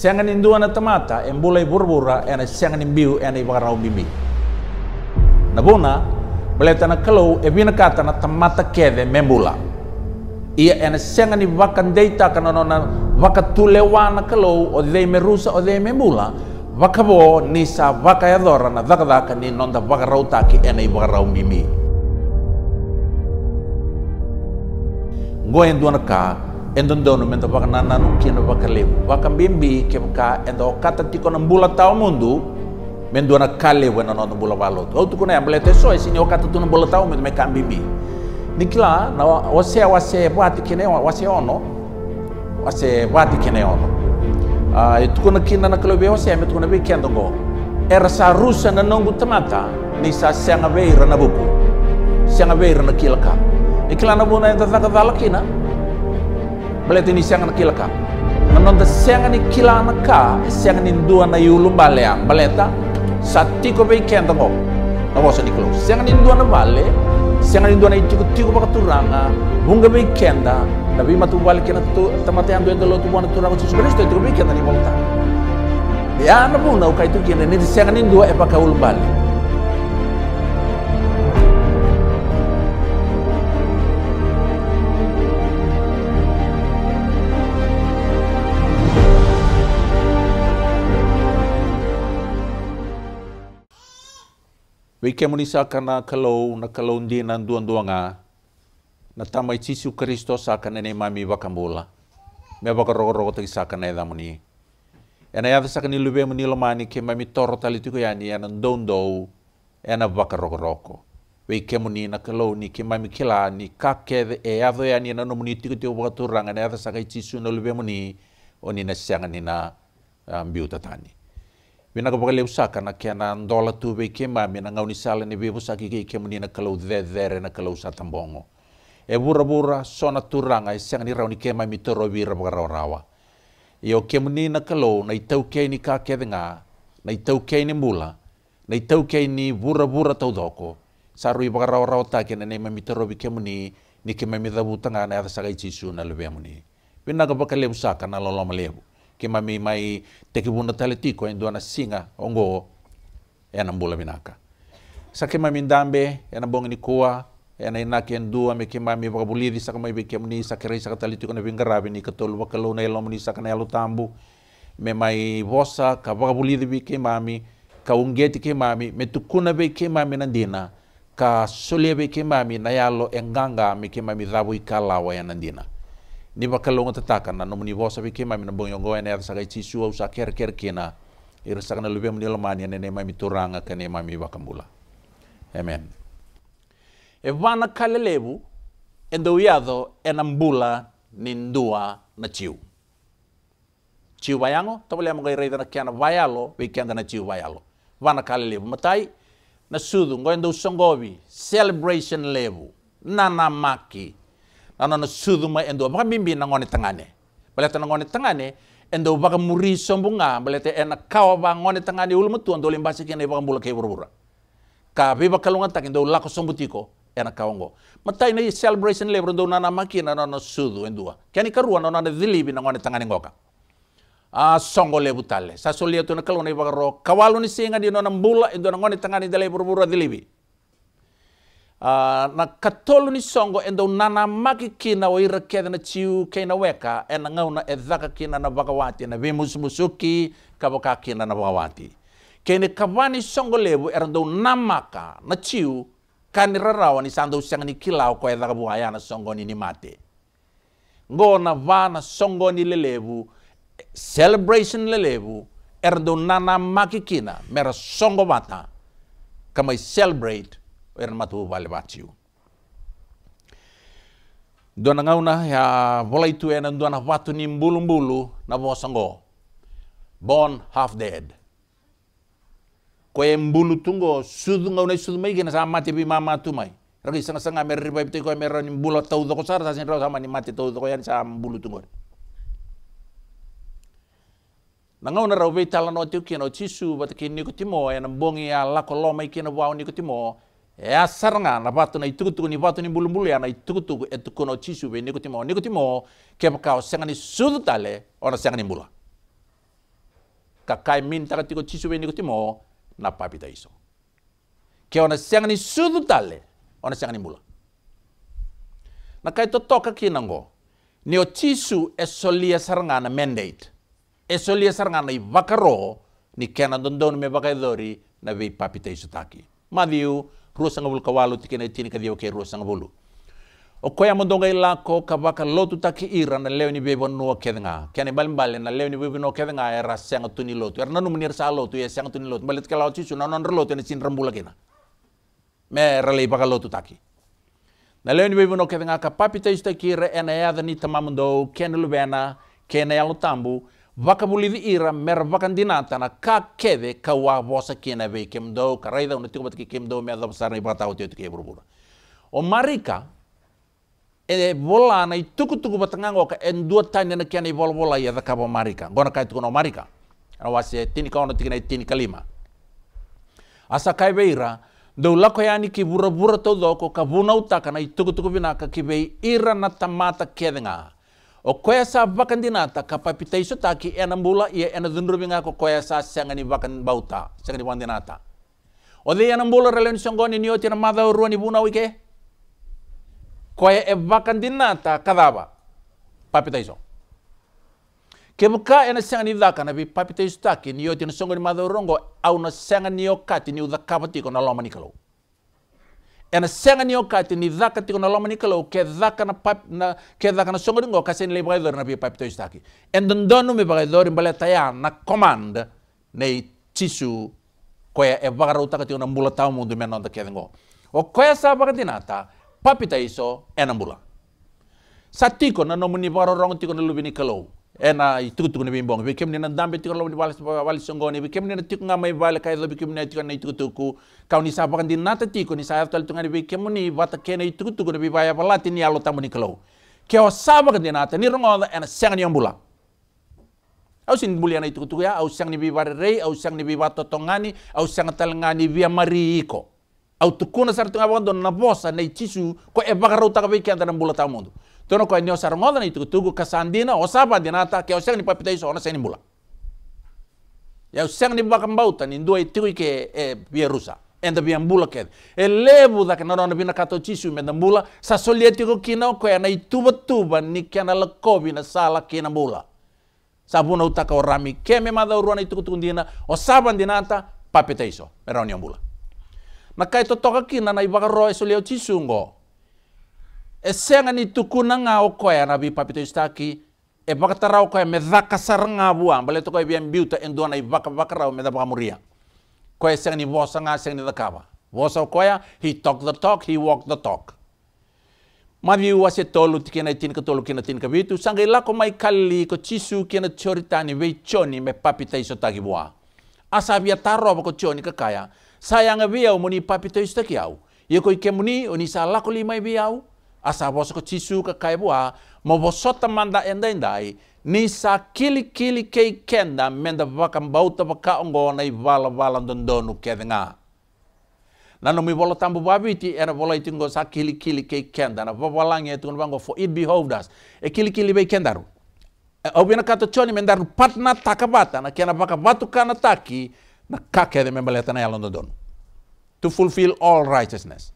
senga ni ndua na tamata e mbula i burbura e na senga ni mbiu e na i bagarau bimbi na bona beleta na kalau e bina kata na tamata keve membula ia e na senga ni vaka ndeita kana no na vaka tulewana kalau o dei merusa o dei membula vaka bo ni sa vaka ya dora na daka daka ni nonda vaka rautaki e i bagarau bimbi ngoen duana ka endon dono menta baka nananu kina baka lebu baka bimbi ke baka endo kata tiko na bula tau mundu men duana kale wena no bula walo. O tu kuna amblete so sini o kata tu na bula tau men me kan bimbi nikla na wase wase bati kene wase ono. Wase bati kene ono. A tu kuna kina na kalo be wase me tu kuna be kendo go era sa rusa na nongu tamata ni sa senga beira na buku. Senga beira na kilaka. Nikla na buna enta taka kina belete ni siang kila ka menonta siang ni kila na ka siang ni dua na yulu balea baleta sati ko be kenda ngo na wasa di siang ni dua na bale siang ni dua na itiko tiko baka turanga bunga be kenda na bi matu bale kena tu tamate ando endo lo tu wana turanga Jesus Kristo itu be kenda ni volta ya na buna ukai tu kena ni. Dua e baka ulu bale Wei ke munisa kana kalau na kalau ndi na duan duanga na tamai Yesu Kristo sa kana ne mami wakamula. Me baka rogo rogo tagi sa kana eda muni. Ena ya sa kana lube muni lomani ke mami toro tali tuko yani ena don do ena baka rogo rogo. Wei na kalau ni ke mami kila ni kake e ado yani ena no muni tiko tiko baka turanga na ya sa kai Yesu na lube muni o ni na sianga ni na um, Bina ka pakale usaka na kia na ndola tu be ke mami na ngauni sala ni bebu saki ke ke muni na kalau dhe dhere na kalau sa tambongo. E bura bura sona turanga e siang ni rauni ke vira baka rau rawa. E o ke muni na kalau na itau ke ni ka ke nga, na itau ke ni mula, na itau ke ni bura bura tau doko. Saru i rau rau ta ke na ne mami toro ke muni ni ke mami dhabu tanga na yata sakai chisu na lebe muni. Bina ka usaka na loloma lebu ke mami mai te ki buna tale tiko en duana singa ongo e na mbula minaka. Sa ke mami ndambe e na bongi ni kua e na ina ke dua me ke mami baka bulidi sa kamai beke muni sa kere sa katali tiko na vingarabi ni katolu baka lo na elo muni sa kana elo tambu me mai vosa ka baka bulidi bi ke mami ka ungeti ke mami me tukuna be ke mami nandina ka solia be ke mami na yalo enganga me ke mami dhabu ikalawa ya nandina ni bakalonga tataka na nomuni vosa bike mai na bongo ngoe ne sa chi su usa ker ker kina ira sa kana lube muni lamani ne ne mai mituranga ka ne mai bakambula amen. E vana kalelebu endo iado e na mbula ni ndua na chiu. Chiu bayango tabale mo gai na kiana vayalo kianda na chiu vayalo. Vana kalelebu matai na sudu ngoe ndo songobi celebration lebu nana maki ano na suduma endo baka bimbi na ngone tangane baleta na ngone tangane endo baka muri sombunga baleta ena kawa ba ngone tangane ulu mutu ando limbasi kene baka bula ke burubura ka be baka lunga tak endo lako sombutiko ena kawango matai na celebration lebro ndo nana makina na no sudu endua kani karua no na dilibi na ngone tangane ngoka? A songo lebu tale sa solia to na kalona baka ro kawalu ni singa di no na mbula endo na ngone tangane dele burubura dilibi Uh, na katolu ni songo endo nana maki kina o ira keda na chiu kena weka e na ngauna e dhaka kina na vakawati na vimus musuki kabaka kina na vakawati kene kavani songo lebu era namaka na chiu kani rarawa ni sando siang ni kilau ko e buhaya na songo ni mate. Ngo na vana songo ni lelevu celebration lelevu era nana maki kina mera songo mata kamai celebrate er matu vale batiu. Dona ngauna ya vola itu ena dona vatu ni mbulu mbulu na vosango. Born half dead. Ko e mbulu tungo sudu ngauna sudu mai gena sama mati bi mama tu mai. Ragi sanga sanga mer riba itu ko mer ni mbulu tau do ko sar sa sin sama ni mati tau do ko yan sa mbulu tungo. Na ngauna rau ve tala no tiu kino chisu bat kini ko timo ena bongi ya la ko lo mai kino wau ni ko timo e asar nga na batu na itukutuku ni batu ni bulu-bulu ya na itukutuku e tukuno chisu be ni kutimo ni kutimo ke pakao senga ni sudu tale ona senga ni mula kakai min taka tiko chisu be niko timo na papita iso. Ke ona siang ni sudu tale ona siang ni mula na kai to toka kinango ni o chisu e solia sarangana mandate. E solia sarangana i vakaro ni kena dondon me dori na vei papita iso taki. Madiu rua sanga bulu kawalu tikena tini kadio ke rua sanga bulu o koya mondonga ila ko kabaka lotu taki ira na leo ni bebo no kedenga kene balim bale na leo ni bebo no kedenga era senga tuni lotu era nanu menir sa lotu ya senga tuni lotu balit kala chisu na non lotu ni sin rambula kena me rale baka lotu taki na leo ni bebo no kedenga ka papita ista kira ena ya ni tamamundo kene lubena kene ya tambu vaka bulidi ira mer vakan dinata na ka kede ka wa bosa kena ve kemdo ka raida una tiko batki kemdo me bata o marika e volana i tuku tuku batangango ka en dua tanya na kiana i bola bola ia da kabo marika. Gona kai tuku no marika? Ana wasi tini kaona tikina tini kalima asa kai beira dou lako yani ki vuravura bura to ka buna utaka na i tuku binaka ki bei ira na tamata kedenga o koya sa vakan dinata ka papita iso taki ena mbula ia ena dunrubinga ko koya sa sangani vakan bauta ni vakadinata o de ena mbula relen songoni ni oti na madha urua ni buna wike? Koya e vakadinata kadava papita iso. Ke buka ena senga ni daka na bi papita iso taki ni oti na songo ni madho rongo au na sega ni okati ni udhakava tiko na loma ni kalau ena senga ni okati ni daka tiko na loma ni kalau ke daka na pap na ke daka na songo ringo kasi ni lebagai dori na bi papita iso taki en dondonu me bagai dori mbale taya na command nei tisu koe e vagaruta ka tiko na mula tau mundu menon da kedengo o koe sa vakandinata papita iso ena mula. Sa tiko na nomuni rong tiko na lubini kalau. Ena itu tuku na bimbong. Bikim na dambe tiko na lubini wali wali songoni. Bikim na tiko nga may wali kaya bikim na tiko na tuku. Kau ni sabakan din nata tiko ni sayap tal tunga ni bikim ni wata kena itu tuku na bibaya palati ni alo tamu ni kalau. Kaya sabakan din nata ni rongo ena sengan yang bula. Au sin buliana itu tuku ya, au sang ni bibare rei, au sang ni bibato tongani, au sang talangani via mariko au tukuna sar tunga bondo na bosa nei tisu ko e bagaro ta be kanda na bula Tono ko enyo sarangoda ni tuku kasandina osaba dinata ke oseng ni papitei so ona senimula. Ya oseng ni bakam bauta ni dua itu ke e Bierusa. Enda bian bula ke. E lebu da ke nona na bina kato chisu me da bula sa solieti ko kina ko na ituba tuba ni kana la kobina sala kina bula. Sabuna utaka rami ke me mada uruana itu tundina osaba dinata papitei so. Meronion ambula. Na kai to toka kina na ibaka roe solieti sungo. Tisungo. E senga ni tukuna nga o koe ana bi papito istaki, e baka tarau koe me dhaka saranga bua, bale to koe bian biuta endua na ibaka baka rau me dhabaka muria. Koe senga ni vosa nga senga ni dhakaba. Vosa o koe, he talk the talk, he walk the talk. Mavi ua se tolu tikina tika tolu kina tika bitu, sanga ilako mai kali ko tisu kina choritani vei choni me papita iso taki bua. Asa via taro ko choni kakaya, sayanga bia muni papito istaki au. Ia koi ke muni o ni sa lako lima i. Asa boso ko tisu ka kai bua. Mo bosota manda enda endai. Ni sa kili kili kei kenda menda vakam bauta vaka ongo na i vala vala dondonu ke nga. Nano mi bola tambu babiti era bola itingo sa kili kili kei kenda na vawalangi etu bango for it behoved us. E kili kili bei kendaru. E, au bina kato choni mendaru patna takabata na kena baka batu kana taki na kakede me baleta na yalon don to fulfill all righteousness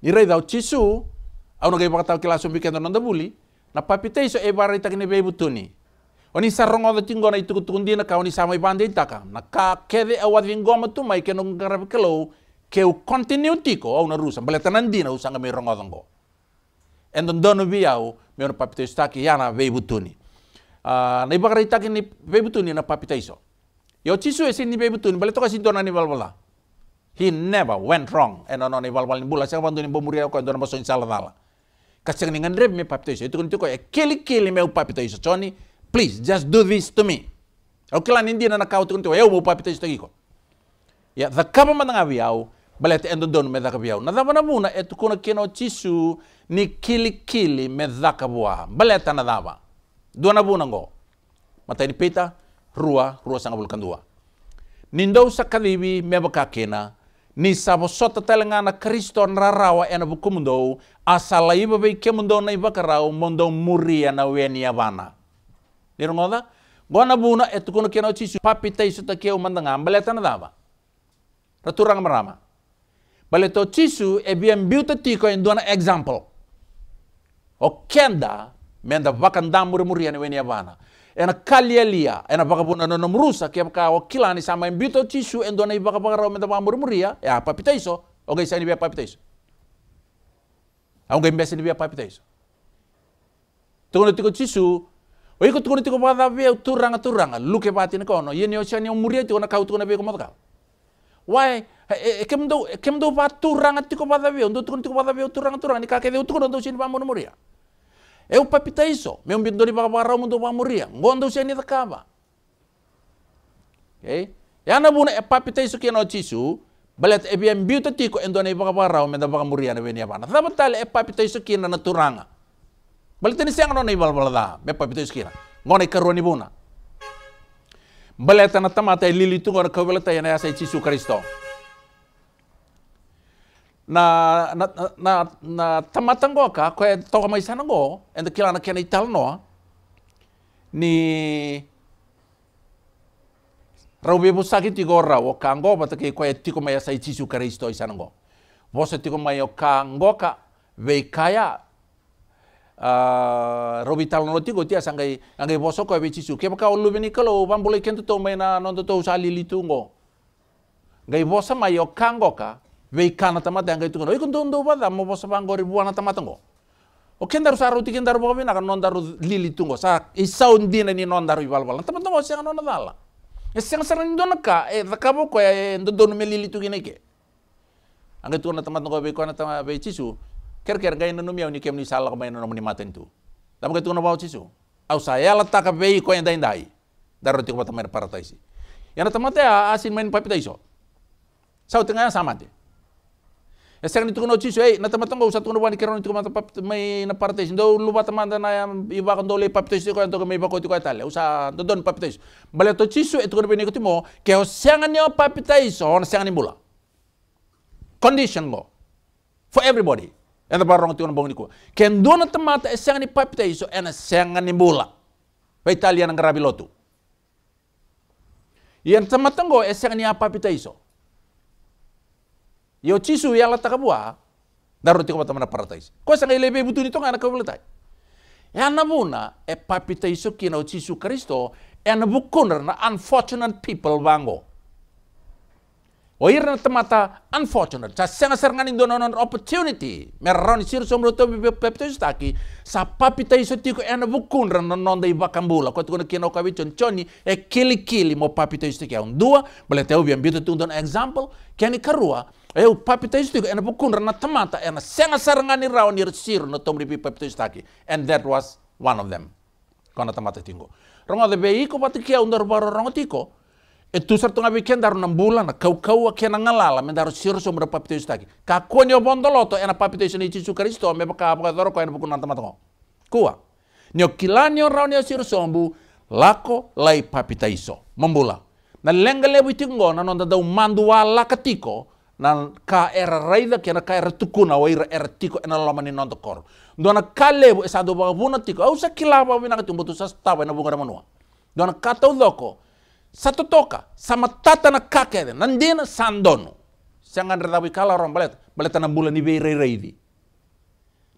Ni rei dau cisu, au nagai bakatau ke langsung bikin tonon tabuli, na papitei so e barai tak ni bei butuni. Oni sarongo da tinggo na itu kutukun dia na kau ni sama ibande itaka, na ka kede awat vingoma tu mai ke nong garap kelau, ke u continuity ko au na rusa, bale tanan di na usanga mei rongo donggo. Endon dono biau, mei ona papitei staki yana bei butuni. Ah, na ibakarai tak ni bei butuni na papitei so. Yo cisu esi ni bei butuni, bale toka sintona ni balbala. He never went wrong. And on on wal bula sa wandu ni bomuria ko ndona boso insala dala. Kasing ningan rep me papito iso. Ito Itu ko eh, kili kili me upapito iso. Choni, please just do this to me. Okay lan hindi na nakaw, ito nakau tu eo mo upapito iso tagiko. Ya, the kama man ng aviyaw, balete endo don me dhaka biau. Na dhavana muna eto kuna kino chisu ni kili kili me dhaka bua. Balete na dhava. Duana muna ngo. Matay ni pita, rua, rua sa ngabulkan dua. Nindaw sa kadibi, me baka kena, ni sabo sota telengana Kristo nrarawa ena bukumundo, asala iba bai kemundo na ibakarau, mundo muria na weni avana. Nirongoda? Gona buna e tukuna kena chisu papita isu keu mandanga baleta na dava. Raturang marama. Baleto chisu e biam biuta tiko in dona example. O kenda menda vakanda muri ane weni avana. Ena kalia lia, ena vakabuna no nomrusa kia ka o kilani sama in biuta chisu en dona i vakabaka menda muri muria, ya. Papita iso, o gai sa ni bia papita iso. Ang gai mbesa ni bia papita iso. Tukuna tiko chisu o iko tiko pada via turanga turanga. Luke pati na kono. Yeni o chani umuria tiko na kau tukuna via komata why e kem do kem do turanga tiko pada via ndo tukuna tiko pada via turanga turanga. Ni kake de tukuna do sini pa mono e o papita iso me un bindori pa para mundo pa muria ngondo sini takaba okay yana buna e papita iso kino chisu balet e biam biuta tiko endone pa para me da pa muria na venia pana tabatale e papita iso kina na turanga Balita siang no ibal balada, me pa pito skira. Ngone karoni buna. Baleta na tamata lili tu ngora kaweleta yana sa Yesu Kristo. Na na na na tamata ngo ka ko to mai sana ngo enda kila na kena ital no. Ni Raubi busaki tiko ra o kango bata ke ko tiko mai sa Yesu Kristo isana ngo. Vose tiko mai o kango ka vei kaya uh, robi no tigo tia sangai angai boso ko bici su ke ka ulu bini kalau bambole kento to mena non to sali litungo ngai bosa mai o kango ka vei kana tamata ngai tungo ikun ndo bada mo bosa bangori buana tamata ngo o kendaru saru ti kendaru bobi na non daru lili tungo sa isau ndina ni non daru ibal bal tamata ngo siang non dala e siang sarang ndona ka e zakabo ko e ndo donu me lili tu ke angai tungo na tamata ngo vei kana tamata vei cisu ker-ker gai nanu miau ni kem ni sala kamay nanu ni maten tu. Dama kai tu na bau cisu. Au saya lata ka bei ko yang dai dai. Daro ti ko tamay para taisi. Yana tamate a asin main papi taiso. Sau tengah sama. Sang ni tu no cisu ei na tamata ngo usat kuno wani keron tu mata pap mai na para taisi. Do lupa tamanda na ya iba kan dole papi taisi ko to mai ba ko ti ko tale. Usa do don papi taiso. Bale to cisu e tu ko beni ko timo ke o sang ni o ni mula. Condition mo for everybody. Ena barong tu bong niku. Ken dona temata esang ni papita iso ena sengan ni mula. Pa Italia nang grabe lotu. Yang temata ngo esang ni apa pita iso. Yo cisu ya lata kabua. Daru tiko mata mana paratais. Ko sang lebe butu ni tonga na kabulatai. Ya nabuna e papita iso kina o cisu Kristo ena bukuner na unfortunate people bango. O ira na tamata unfortunate. Sa senga serangan non opportunity. Meron sir somro to pepto staki. Sa papita iso tiko ena bukun ran non dai bakambula. Ko tukuna kino kawi chon choni e kili kili mo papita iso tiki dua. Bale teu biam bitu tundon example. Kani karua. E o papita iso tiko ena bukun ran na tamata ena senga serangan irao nir sir no tomri pi pepto staki. And that was one of them. Kona tamata tingo. Rongo de beiko patikia undar baro rongo tiko. e tu sartu ngabi ken daru nam bulan kau kau a kena ngalala men daru sir so mra papito istaki ka konyo bondoloto ena papito isani chisu kristo me baka baka doro ko ena buku nanta matongo kuwa nyo kilanyo raunio sir sombu lako lai papita iso membula na lenga lebu itingo na nonda dau mandu wala katiko na ka era raida kena ka era tukuna wa ira era tiko ena lama ni nonda kor dona kalebu esa do baka buna tiko au sa kilaba wina katumbu tu sa stawa ena bunga manua. Dona katau loko satu toka sama tata na kakere nandina sandono sangan radawi kala orang balet balet na bulan ni bei reidi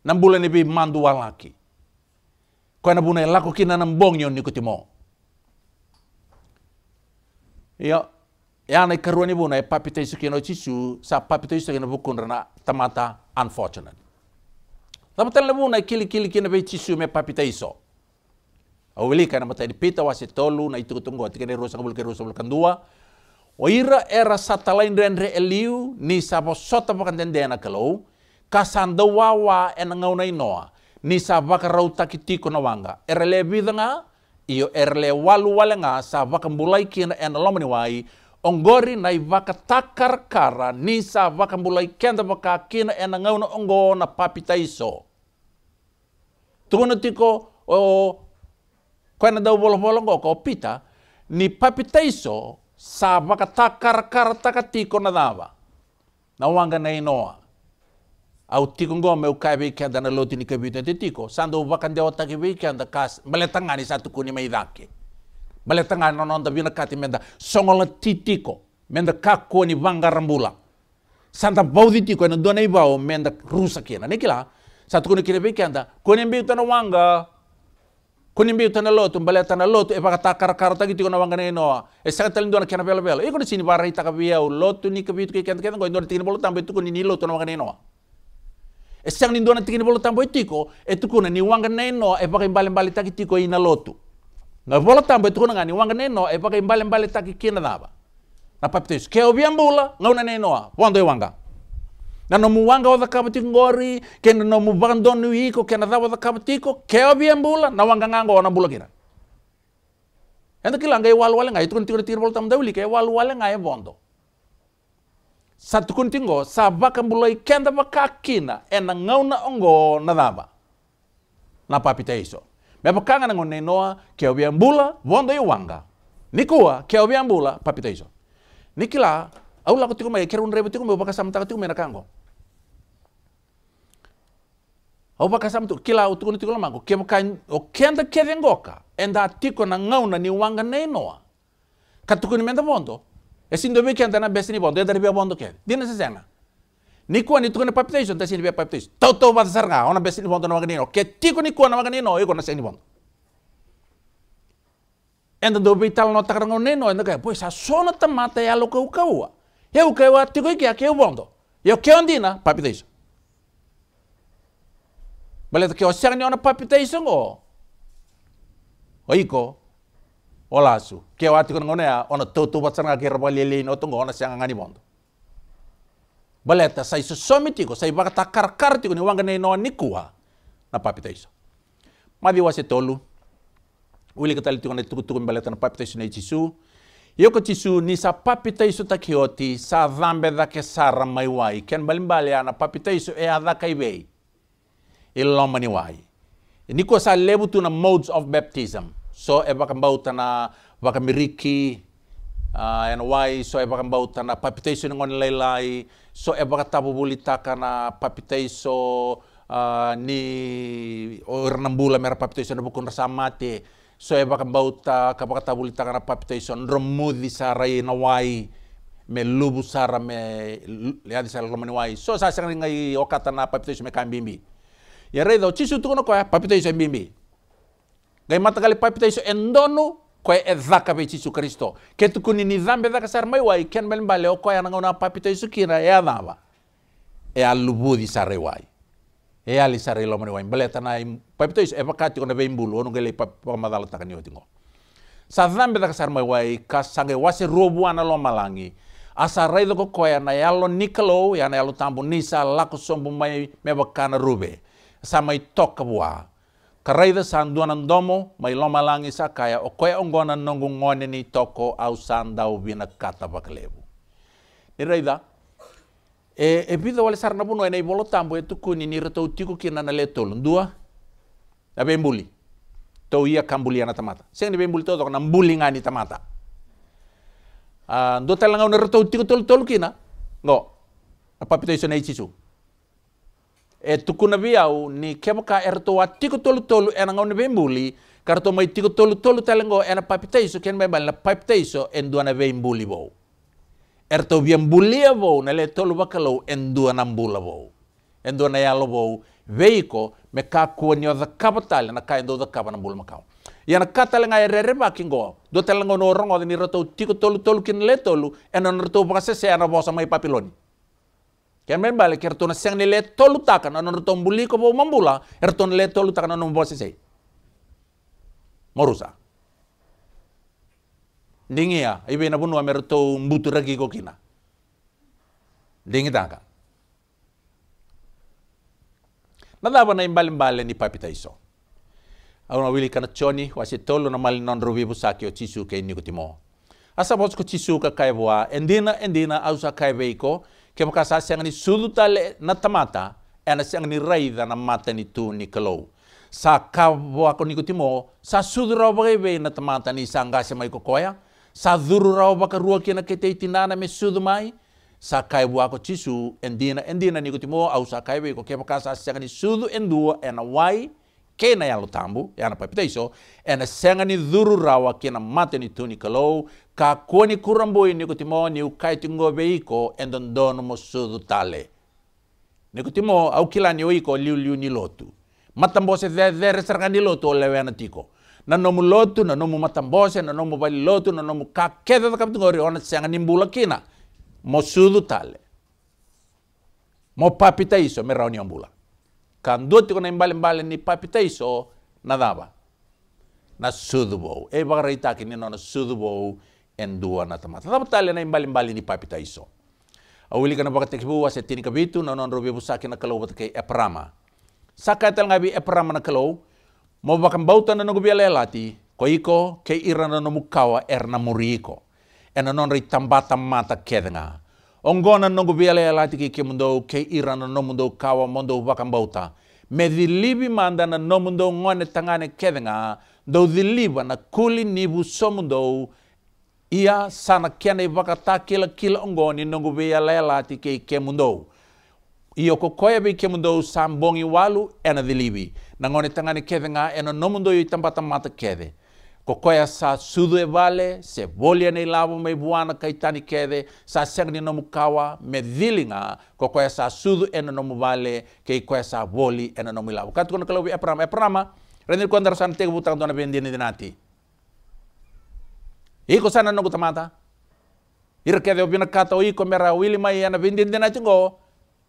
na bulan ni bei mandu walaki. Ko na bunai lako kina na bongyo ni kutimo ya ya na karuan ni bunai papita isu kino chisu sa papita isu kino bukun rana tamata unfortunate Tamatan na bunai kili kili kina bei chisu me papita iso Awili kana mata di pita wasi tolu na itu tunggu ati kene rosa kabul ke rosa kabul kandua. O ira era satalain rendre eliu ni sabo sota pakan tendena kalau kasanda wawa ena ngau na inoa ni sabaka rauta kitiko na wanga. Era le bidanga iyo era le walu walenga sabaka mbulai kina ena lomani wai ongori na ivaka takar kara ni sabaka mbulai kenda baka kina ena ngau na ongo na papita iso. Tunggu tiko o Kaya daw bolong-bolong ko, ko pita, ni papitaiso sa makatakar-kar takatiko na dava. Nawanga na inoa. Au tiko ngo meu kai kenda na loti ni kabita te tiko. Sando wakan dewa taki kenda kas maletangani satu kuni mai dake. Bale tanga no non da bina kati menda. Songola titiko menda kako ni vangarambula santa baudi tiko na dona ibao menda rusa kena nikila satu kuni kire bikanda kuni mbi tana wanga. Kuni mbi tana lotu bale tana lotu e baka takar kar tagi tiko na wanga ne no e sanga talin dona kena bela bela e kuni sini bara ita kabia lotu ni kabitu ke kenta kenta ko ndona tini bolo tambo tu kuni ni lotu na wanga ne no e sang ni dona tini bolo tambo tiko e tu kuni ni wanga ne no e baka imbale mbale tagi tiko ina lotu na vola tambo tu kuna ngani wanga neno e paka imbale mbale taki kina daba na papitis ke obiambula ngauna neno a wando e wanga na no muwanga o kabati ngori ke no mu bandonu iko ke na daba da kabati ko ke obiambula na wanga ngango na bula kira. Enda kila ngai wal wal ngai tukun tikur tikun vola tamba dawli ke wal wal ngai bondo satukun tingo sa baka i kenda baka kina ena ngauna ongo na daba na papita iso me bakanga na ngone noa ke obiambula bondo i wanga. Nikua ke obiambula papita iso. Nikila au lako tiko mai kerun rebe tiko me baka sam tiko me na kango au baka sam tu kila tiko tiko mango ke baka o kenda kede ngoka enda tiko na ngauna ni wanga nei noa ka tuku ni menda bondo e sindo be kenda na besi ni bondo e dari be bondo ke dina se nikuwa ni tukoni papitation ta sini be papitation tau tau bata sarga ona be sini bondo na waganino ke tiko nikuwa na waganino ego na sini bondo enda do vital no no takaranga neno enda kai pois a sona ta mata ya lo ah. kau kau ah, eu ah, kau a tiko ki a keu bondo eu ke ondina papitation Baleta ke osang ni ona papitation go oiko oh, olasu ke o atiko ngone a ona tau tau bata sarga ke rabalele no tongo ona sanga ngani bondo baleta sai sosomi tiko, sai vakata karkar tiko ni wanga nei noa nikua na papita iso. Madi wase tolu, uli katali tiko na tukutuku baleta na papita iso nei chisu, Ioko chisu ni sa papita iso takioti sa dhambe da ke sara mai wai, ken balimbali ana papita iso e adaka ibei, e lomani wai. Niko sa lebu na modes of baptism, so e vakambauta na vakamiriki, uh, and wai, so e baka mbauta na palpitation ngon leilai, so e bulitaka na palpitation uh, ni o bula mera palpitation na bukun rasa mate, so e baka mbauta ka bulitaka na palpitation romudi sa rai na wai, me lubu sara me leadi sa lomani wai. So sa sa ngai okata na palpitation me kambimbi ya rei do chisu tu no ko papita iso bimbi gai mata kali papita iso e dhaka be jisu kristo. Ke tu kuni ni dhambe dhaka sar mai wai ken mel mbale o ko ya ngona papito iso kira e adava e alubudi sare wai e ali sare lo mani wai. Mbale tana papita iso e pakati ona na be imbulu ono gele pamadala takani otingo sa dhambe dhaka sar mai wai ka sange wase robu ana lo malangi asa raido ko ya na yalo nikalo ya na yalo tambu nisa lako sombu mai me bakana rube. Sa mai toka bua. Karaida sanduanan domo may lomalang isa kaya o kaya onggonan nonggung ngone ni toko au sandau binakata baklebu. Ni raida e e bido wale sarna buno ene bolo tambo etu kuni ni reto utiku kina na letol ndua na bembuli. To ia kambuli ana tamata. Seng ni bembuli to na mbuli ngani tamata. Ah ndo talanga na reto utiku tol tol kina. Ngo. Apa pito iso na ichisu. e tukuna viau ni kemaka ertoa tiko tolu tolu e nangau ni bembuli karto mai tiko tolu tolu talengo e na papiteiso ken mai bal na papiteiso en duana bembuli bou erto bembulia bou na le tolu bakalau en duana mbula bou en duana yalo bou veiko me ka kuani o da kabatale na ka endo da kabana mbula makau. Ia na ka talenga e rere bakingo do talengo no rongo ni roto tiko tolu tolu kin le tolu e na roto bakasese ana bosa mai papiloni. Ken men bale ker tona seng ni le tolu taka na non ton buli ko bo mambula er ton le tolu taka na non bo sei. Morusa. Dingia ibe na bunu amer to mbutu ragi ko kina. Dingi taka. Na daba na imbali mbale ni papita iso. Auna wili kana choni wasi tolu na mali non rubi busaki o chisu ke ni kutimo. Asa bos ko chisu ka kaibwa endina endina ausa kaibeiko ke maka sa siang ni tale na tamata ena siang ni raida na mata ni tu ni sa kabo ako ni kutimo sa sudu raw bagay na tamata ni sangga sa may kokoya. Sa duru raw baka ruwa kina kete itinana me sudu mai. Sa kai bu ako chisu endina endina ni kutimo au sa kai ko ke maka sa siang ni sudu endua ena wai και είναι άλλο τάμπου, εάν επαπιτήσω, ένα σέγανι δούρου ράου και ένα μάτενι τούνι καλόου, κακόνι κουραμπού είναι νικοτιμό, νιουκάι την κοβεϊκό, εν τον τόνομο σου δουτάλε. Νικοτιμό, αουκυλάνι ο οίκο, λίου λίου νιλότου. Ματαμπόσε δε δε ρε σαργανιλότου, ο λέω ένα τίκο. Να νόμου λότου, να νόμου ματαμπόσε, να νόμου βαλιλότου, να νόμου κακέδεδα κάπου την κοριόνα, σέγανι μπούλα κίνα. Μοσούδου τάλε. Μο πάπιτα ίσο, με ραονιόμπουλα. Cando ko na imbalin-balin ni papitaiso, nadaba. Na sudubou. E bagaraita que no na sudubou en dua na tamata. Daba tali na imbalin-balin ni papitaiso. Awili ka na bakatikbu wa se tini kabitu na non rubi busaki na kalaw batakay eprama. Saka tal ngabi eprama na kalaw, mo baka bautan na nugubi alelati, ko iko kay ira na numukawa er na muriko. E na non ray tambata mata kedenga. ongona nongu biale alati ki kei ke irana nomundo kawa mondo vakabauta me dhilibi manda na nomundo ngone tangane kedhenga dou dhiliba na kuli nivu somudou ia sana kiana wakata kila kila ongoni nongu biale alati ki kemundo iyo kokoya be sa sambongi walu ena dhilibi. Na ngone tangane kedhenga ena nomundo i tambata mata kedhe ko koya sa sudu e vale, se volia nei lavo mai buana kai tani kede, sa sengni nomu kawa me dhilinga, ko koya sa sudu e no nomu vale, kei koia sa voli e no nomu lavo. Katu kono kalau e prama, e prama, rendir ko andar sana tega butang dona bendini dinati. Iko sana nogu tamata. Ira kede obina kata o iko mera wili mai ana bendini dinati ngo,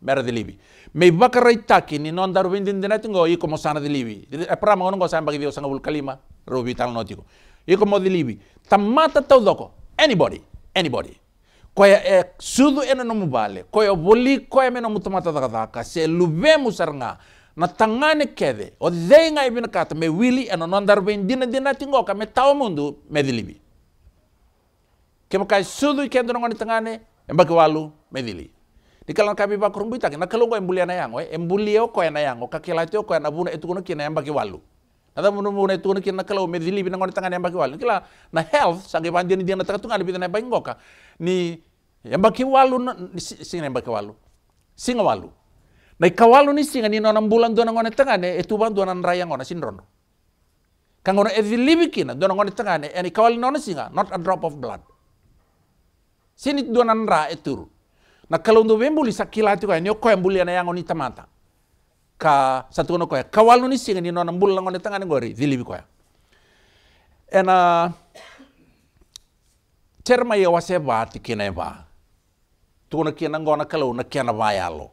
mera dilibi. Me bakarai taki ni non daru bendini dinati ngo, iko mo sana dilibi. E prama ngo sa bagi dio sanga bul kalima robi tal notiko iko mo dilibi tamata tau doko anybody anybody. Koya e sudu ena no mubale koya boli koya meno mutamata daga ka se lubemu sarnga na tangane kede o denga ibina kata me wili ena nondar ben dina dina tingo ka me tau mundu me ke makai sudu kendo ngoni tangane embake walu me dili di kalan kabi ba kurumbu itake na kalongo embulia na yango embulia ko na yango kakela teo ko na buna etu kono kina embake walu Nada munu munu itu niki na kalau medili bina ngoni tangani ambaki walu. Kila na health sangi bandia ni dia na takatunga ni bina baing ngoka. Ni walu na singa ambaki walu. Singa walu. Na ikawalu ni singa ni nona bulan dona ngoni tangane etu ban dona raya ngona sinrono. Kangona edilibi kina dona ngoni tangane eni kawalu nona singa not a drop of blood. Sini dona nra eturu. Na kalau ndo bembuli sakilati ko ni ko embuli na yango ni tamata ka satu kono koya kawal no ni singa ni nona mbul ngone tangane ngori dilibi koya ena terma ya wase ba tikina ba. Tu na kina ngona kalau na kena ba yalo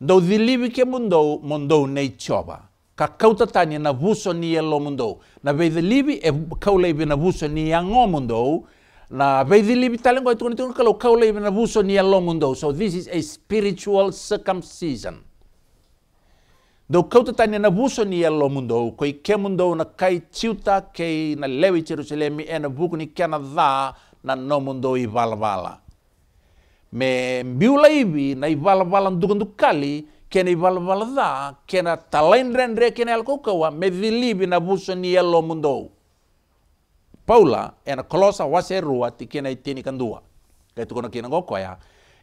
do dilibi ke mundo mundo nei choba ka kauta tani na vuso ni yelo mundo na ve dilibi e kaule na vuso ni yango mundo na veidilivi talengo itu itu kalau kau lei na buso ni longundo. So this is a spiritual circumcision. Do kau te tani na buso ni longundo. Koi ke mundo na kai tiuta kei na lewi Jerusalem e na buku ni kena na dha na no mundo i valvala. Me biulaivi na i valvala ndukundu kali kena i valvala dha kena talendrendre kena alkokawa me cilivi na vuso ni longundo. Paula ena kolosa wase rua tikina itini kandua. Kaya tukona kina ngokoya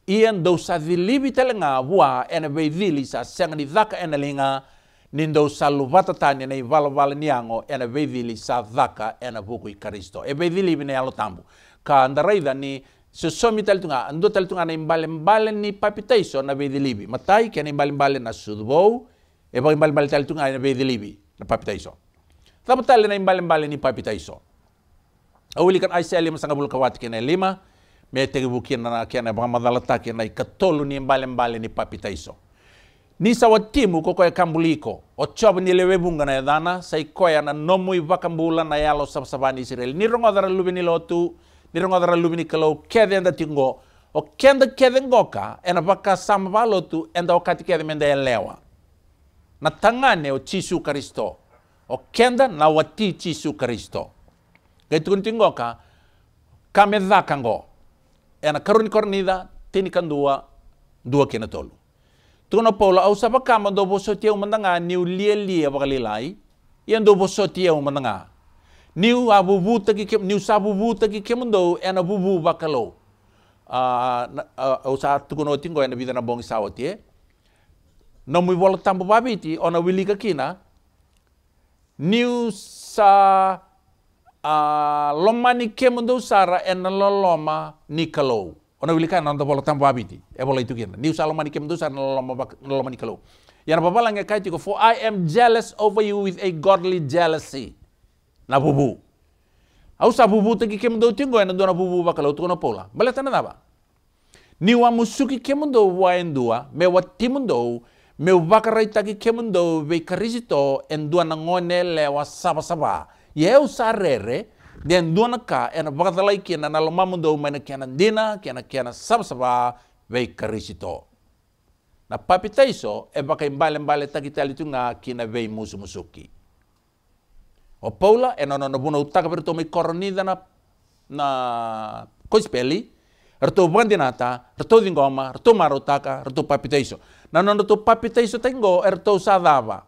ian do sa vilibi telenga bua ena veidhili sa senga ni dhaka ena linga nindo sa luvata tani ena vala vala niango ena veidhili sa dhaka ena buku i karisto. E be na bine alo tambu. Ka andaraida ni sosomi talitunga ando talitunga na imbale mbale ni papitaiso na veidhilibi. matai kena imbale mbale na sudbou e ba imbale mbale talitunga na veidhilibi na papitaiso Tapos na imbale mbale ni papitaiso awili kan aisya lima sanga bulkawati kena lima me tegi bukin na kena bang madala kena na katolu ni mbale mbale ni papita iso ni sa timu ko e kambuliko o chob ni lewe bunga na edana sai koya na nomu i vakambula na yalo sab sabani israel. Ni rongo dara lubini lotu ni rongo dara lubini kalo kede nda tingo. O kenda kede ngoka ena baka samba lotu enda okati kati kede menda elewa na tangane o chisu karisto. O kenda na wati chisu kristo Kaitu tingoka kame dhakango ena karuni kornida tini kan dua kena tolu. Tuno paula au sapa kama do bo sotia umandanga niu lia lia bakalilai ian do bo sotia umandanga niu abu buta ki niu sabu buta ki kemundo ena bubu bakalo uh, au sa tukuno tingo ena bidana bongi sawatie no mi bola tambo babiti ona wilika kina. Niu sa uh, lomani kemundo sara ena loloma ni kalau. Ona wilika nanda bola tambo abiti. E bola itu kena. Niu sa lomani kemundo sara loloma loloma ni kalau. Yana babala nge kai tiko for I am jealous over you with a godly jealousy. Na bubu. Au sa bubu teki kemundo tingo ena dona bubu bakalo tu na pola. Bale tana naba. Ni wa musuki kemundo wa endua me wa timundo meu vakarai taki kemundo ve karisito en dua na ngone lewa saba saba Yau sarere den dona ka ena bagadalai ki ena nalomamu do mena ki dina ki ena ki vei karisito. Na papita e baka imbale mbale takitali tunga ki vei musu musuki. O Paula ena nona buna utaka per to koronida na na koispeli Ρτο bandinata, rato δingoma, ρτο μαροτάκα, ρτο παπιτέισο. Να νόνο το παπιτέισο τέγγο, ρτο σαδάβα.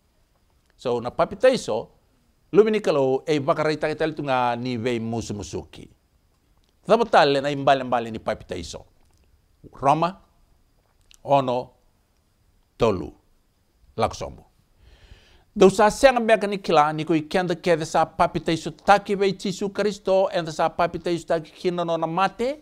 So napapitay so, lumini kalau ay bakarita kita ito nga ni Vey Musumusuki. Tapatal na imbal-imbal ni papitay so. Roma, ono, tolu, laksomu. Dosa sanga meka ni kila ni kui kenda kede sa papitay so taki Vey Tisu Kristo and sa papitay so taki kinano na mate,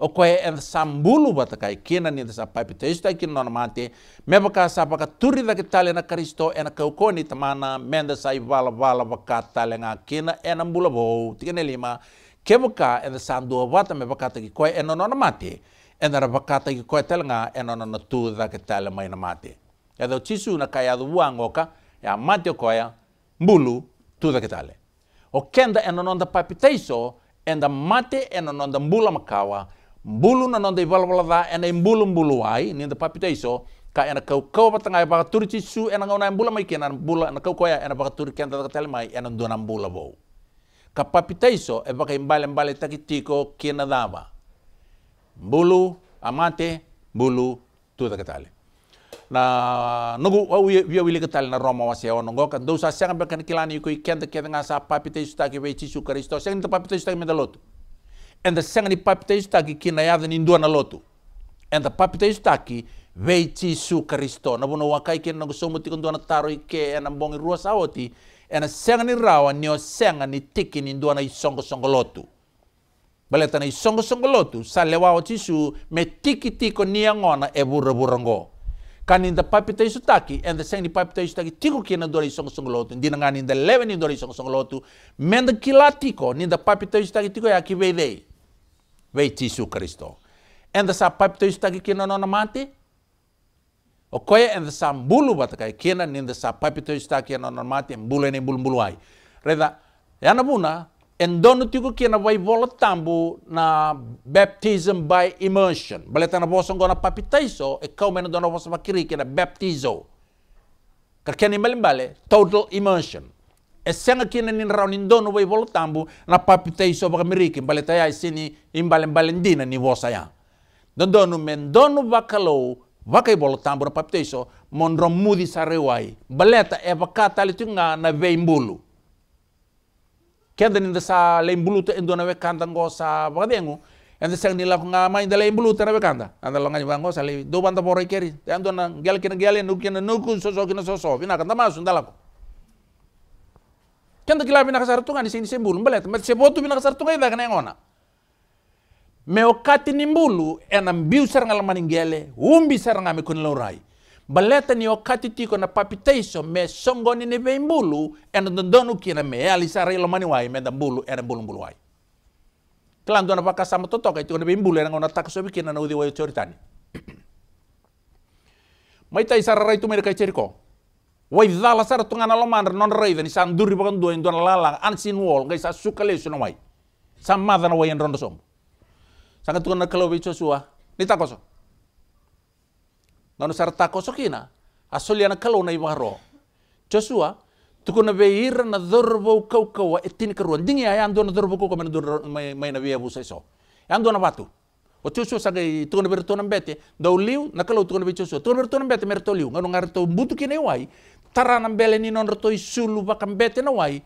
o koe e sambulu bata kai kina ni sa pai pite ista kina nona mate me baka sa baka turi da tale na Kristo e na kau ni tamana menda sai vala vala baka tale nga kina e na mbula bo tikene lima ke baka e sa dua bata me baka taki koe e nona mate e na baka taki koe tale nga e nona na tu da tale mai na mate e do chisu na kai adu wangoka e a mate koe mbulu tu da tale. O kenda e nona da pai pite iso e na mate e nona da mbula makawa mbulu na nonde balbalada ena mbulu mbulu ai ni da papitei so ka ena kau kau batanga ba turici su ena ngona mbula mai kenan bula ena kau koya ena ba turi kenta da tele mai ena ndona mbula bo ka papitei so e ba kai mbale mbale takitiko kina dava mbulu amate mbulu tu da tele na nugu au via wili katal na Roma wa sewa nungo kan dosa sanga bekan kilani yuko ikenda kenda ngasa papitei su taki vei cisu karisto. Sanga ni papitei su taki and the sangani papitei sutaki kina yada ni lotu. And the papitei sutaki vei tisu kristo. Na bono wakai kina na gosomu tiki dua na taro ike ena bongi rua saoti ena sangani rawa ni o sangani tiki ni dua isongo songo lotu. Baleta na isongo songo lotu sa lewa o tisu me tiki tiko ni e burra burrango kan in the papita isutaki and the same papita isutaki tiko kina dora isong song lotu. Di nangani in the eleven in dora isong lotu. Men the kilatiko ni the papita isutaki tiko ya kivei dei Već Isu Kristo. En da sa pap tu stagi kina nona mati. O koya en da sa bulu bat kai kina nin da sa pap tu stagi kina nona mati en bulu ni bulu bulu ai. Reda yana buna en donu tiku kina vai vola tambu na baptism by immersion. Baleta na boson gona papitaiso e kau mena dona boson makiri kina baptizo. Kerkeni melimbale total immersion. E senga kina nin rau nin dono bolo tambu na papita iso baka miriki bale taya sini imbale balendina ni vosa ya. Don dono men dono bakalo vakai bolo tambu na papita iso mondro mudi sarewai baleta e baka tali tunga na vei mbulu. Kenda ninda sa le mbulu te indona we kanda ngo sa bakadengu enda sang nila ko nga mai dala imbulu tana we kanda. Anda lo ngani sa le do banda borai keri. Ando na gel kina nukina nuku soso kina soso vina kanda masu ndala ko Kanta kila binakasartunga ni sini sembulu mbalet mas sebotu binakasartunga ida kana ngona. Meokati ni mbulu ena mbiu la maningele umbi saranga me kun lorai. Baleta ni okati tiko na papiteiso me songo ni nebe mbulu ena dondonu kina me ali sarai la mani wai me da mbulu ena mbulu mbulu wai. Klan dona baka sama totoka itu nebe mbulu ena ngona taksobi kina na udi wayo choritani. Mai tai sararai tu mereka ceriko. Wai dala sara tunga na lomandra non ni san duri bakan lala ansin wall ngai sa suka le suna wai. Sam mada na wai rondo som. Sanga tunga na kalau bicho sua ni takoso. Nono sara takoso kina asoli na kalau na ibaro. Joshua tukuna ve ira na dorvo kau kau e tini karuan dingi ai ando na dorvo kau mena dor mai mai na ando na batu o tuso saga i tukuna ver tona bete do liu na kalau tukuna ve tuso tukuna ver tona bete liu ngano ngar to butu kine wai tarana bele ni non to isulu bakam bete na wai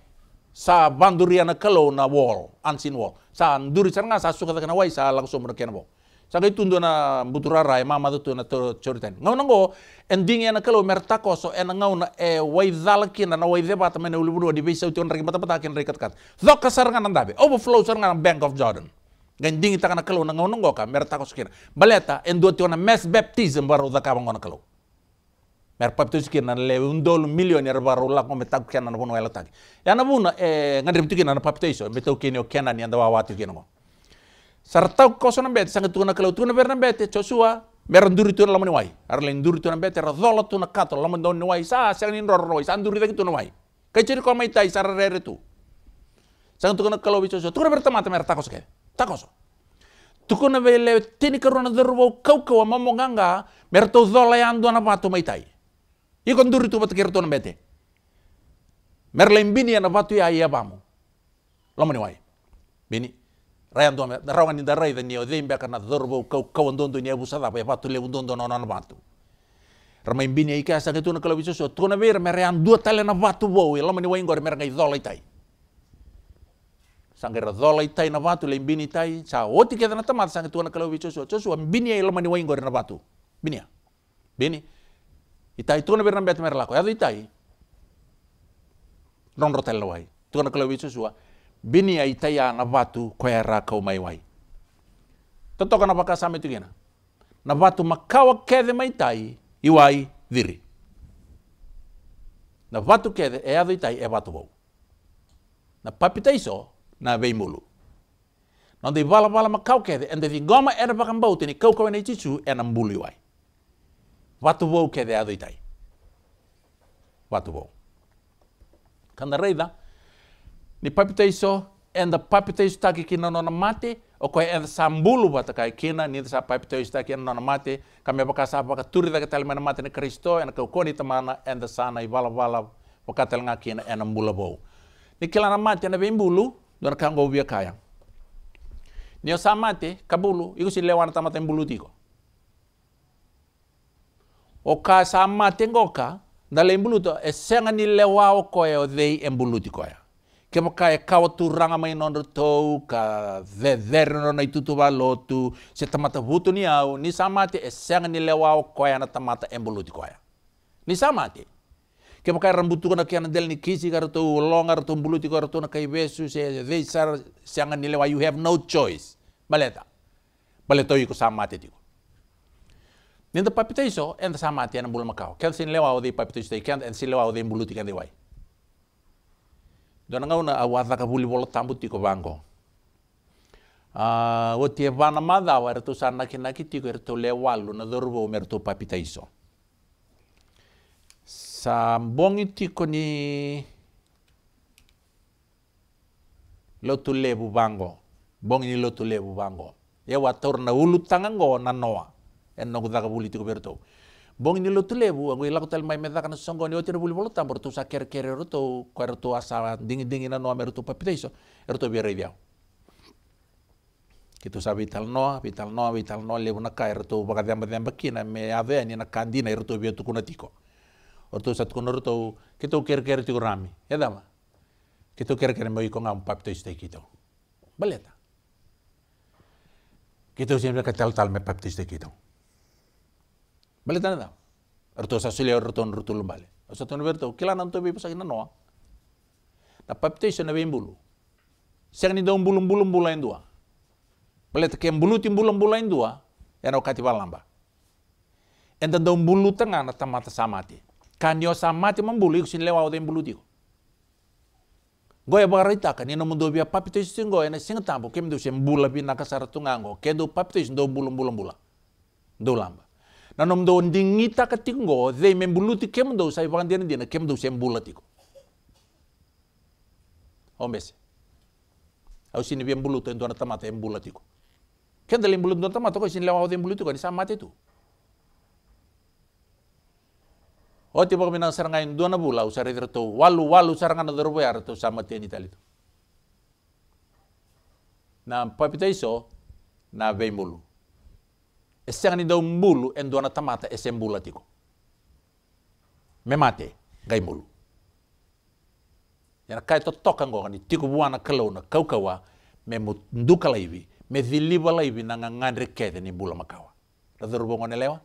sa banduria na kalau na wall ansin wall sa nduri saranga sa suka na wai sa langsung mereka na bo Saka itu na buturara e mama tu na to choritan. Ngau nango ending na kalau merta koso en ngau na e wai zalkin na wai deba ta mena uliburu di bisa ution ragi mata rekat kat. Zok kasar ngan ndabe. Overflow sar ngan Bank of Jordan. Gan dingi ta kana kalau na ngau nango ka merta koso kina. Baleta en do na mass baptism baru da ka ngona kalau. Με αρπαπτώσει και να λέει ούντε όλου μίλιον ερβαρούλα από μετά που κάνανε γονό έλα τάκη. Για να βούνα, ε, να ρεπτού και να αρπαπτώσει, μετά που κάνανε ο κένανε να βάβα του γενό. Σαρτάω κόσο να μπέτε, σαν να του να κλωτούν, βέρ να μπέτε, τσοσούα, με ρεντούρι του λαμονι βάι. Αρλέν να μπέτε, ραδόλα είναι ρορνόι, σαν ντούρι δεν του νοάι. Να του να κλωβίσω, σαν να μπέρτα μάτα με ikon duri tu batakir tuna bete mer lembini na patu ya iya bamu lamani wai. Bini. Rayan dome rawan inda rai ni o dembe kana dorbo kau kau ndondo ni abusa da pa tu le ndondo no no batu ramai bini ika sa ketu na kalau bisa so tu na ver merean dua tale na batu bo la mani wain gor mer ngai dola itai sangera dola itai na batu le bini tai sa oti ke na tamat sang tu na kalau bisa so so so bini la mani wain gor na batu bini bini Itay tu na bir nambet merlako. Yado itay. Non rotel lawai. Tu na kalau bisu suwa. Bini ay itay ang abatu kuera kau maywai. Toto kana baka sami tu gena. Na batu makawa kede maitai iwai diri. Na batu kede e ado itay e batu bau. Na papita iso na beimulu. Nanda ibala bala makau kede enda di goma era bakambau tini kau kau na ichichu enam bulu iwai. Vatu bau kede ado tai. Vatu bau. Kana reida, ni papita iso enda papita iso taki kina nona mate o koe enda sambulu bata kai kina ni sa papita iso taki nona mate kami baka sa baka turi da tali mana mate ni Kristo ena kau koni tamana enda sana i vala vala baka tali nga kina ena mbula bou ni kila na mate ena bimbulu dona kango ubia kaya ni o sa mate kabulu iku si lewana tamata mbulu tiko o ka sa mate ngoka dale mbulu to e senga ni lewa o koe o dei mbulu tiko ya. Ke maka e kawa tu ranga mai non tou ka ve ver no na tutu va lotu se tamata vutu ni au ni samate e sanga ni lewa o koya na tamata emboluti koya ni samate. Ke maka rambutu na kiana del ni kisi gar to longar to buluti gar to na kai besu se ve sar sanga ni lewa you have no choice. Baleta. Baleto iko samate tiko Δεν το παπiteiso, δεν θα σαμάτι ένα μπουλο μακάο. Και δεν λέω ότι παπiteiso, και δεν λέω ότι μπουλούτι και δεν βάει. Τον αγώνα αγώδα καβούλι βόλο τάμπου βάγκο. Ότι εβάνα μάδα, ερτός ανακοινάκι τίκο, ερτό λέω άλλο, να δωρβώ με ερτό παπiteiso. Σαμπόγι τίκο νι... Λότου λέβου βάγκο. Μπόγι νι λότου λέβου βάγκο. Εwa torna ulu tangango na noa. Kudaka buli tiko berto bong ni lotu lebu angui laku tel mai meda kana songo ni otira buli bolota tu sa ker ker kwar tu asa dingi dingi na no amer tu papiteiso erto biare dia kitu sa vital no vital no vital no lebu na kai erto baga damba damba kina me ave ni na kandina erto bia tu kuna tiko orto sat kuna roto kitu ker ker tu rami? Ya dama? Kitu ker ker mai ko ngam papiteiso te kito baleta kitu siempre ka tal me papiteiso te kito Bale tana da. Erto sa sile erto rutu lumbale. Sa tonu berto kila nan to bi pasa ina noa. Na papte na bulu. Siang ni dong bulum bulum bula indua. Bale te kem bulu tim bulum bula indua. Ya no kati balamba. Enda dong bulu tengah na tamata samati. Kanyo samati mambulu ikusin lewa o den bulu tiko. Goya bagarita kan ina mundo bia papito isin goya na singa tampo kem do sem bula bi nakasara tungango kedo papito isin do bulum bulum bula. Do lamba na nom do dingita ka tingo they membuluti kem do sai bakan dia dia kem do sem bulatiko ombes au sini biem buluto ento na tamata em bulatiko ken dalim bulut do tamata ko sin lewa dem bulutiko ni samate tu O ti baka minang sarangai dua na bula usari to walu walu sarangan na dorobo yara to sama tiani tali to. Na papita iso na vei mulu. E sangani dau mulu en dua na tamata e sembula tiko. Me mate gai mulu. Yana kai to toka ni tiko buana kalau na kau kawa me munduka laivi me dhiliva laivi na ngangandre kete ni bula makawa. La dorobo ngone lewa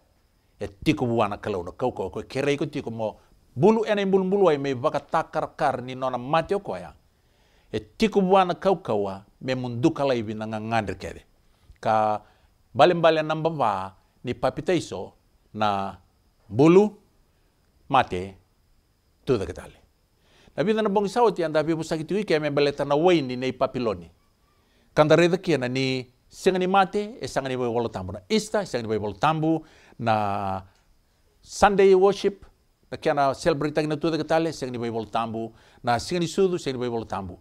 e tiko buana kalau na kau kawa ko kerei ko tiko mo bulu ena bulu bulu ai me vaka takar kar ni nona mate o koya. E tiko buana kau kawa me munduka laivi na ngangandre kete. Ka bale-bale namba va ni papita iso na bulu mate tuda ketale. Na vida na bongi sauti anda bibu sakiti wiki me baleta na waini nei papiloni. Kanda reda kia ni singani mate e sangani bai wala tambu na Easter, sangani bai wala tambu na Sunday worship na kia na celebrate na tuda ketale sangani bai wala tambu na singani sudu sangani bai wala tambu.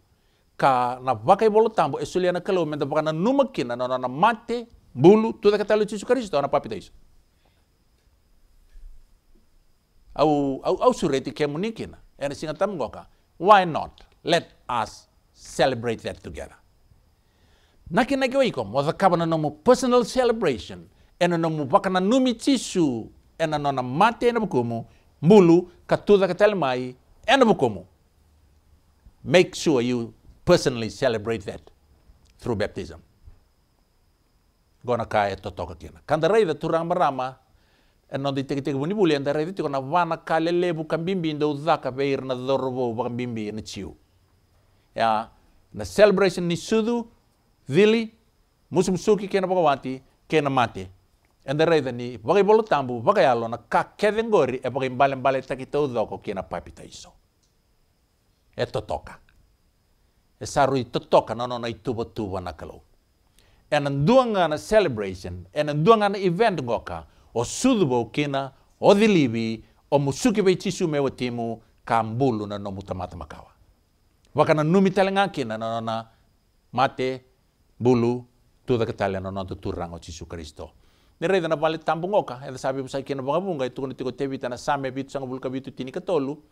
Ka na vakai wala tambu e sulia na kalau menda baka na numakina na na mate μπουλου του 10 του Χριστού, αναπάπηδες. Au, au, au sureti kemunikin, and singatam goka. Why not? Let us celebrate that together. Nakinagiwaikom, o dakabana no personal celebration, É no nome, bakana numi tisu, and no na mate na bukumu, mulu, katuda katelmai, and bukumu. Make sure you personally celebrate that through baptism. gona ka e totoka kina kanda raida marama, en non di teke teke buni buli anda raida tiko na vana ka lelebu kambimbi ndo udhaka veir na dhorobo ba kambimbi na chiu ya na celebration ni sudu vili musum suki kena bakawanti kena mate anda raida ni bagai bolo tambu bagai alo na ka kedengori e bagai mbale mbale takita udhoko kena papita iso e totoka e saru i totoka na nona i tuba tuba na kalau enanduangana celebration enanduangana event goka ngoka osuthuvo kina othilivi omusuki veichisu mewe timu kambulu na nomutamata makawa. Wakana numi numitale kina nanona mate bulu tuda katalia nanona o chisu kristo nereida na vale tambu ngoka eda sabi vusai kina vangavunga e tukuna tiko tevita na same vitu sanga vulka vitu tini katolu.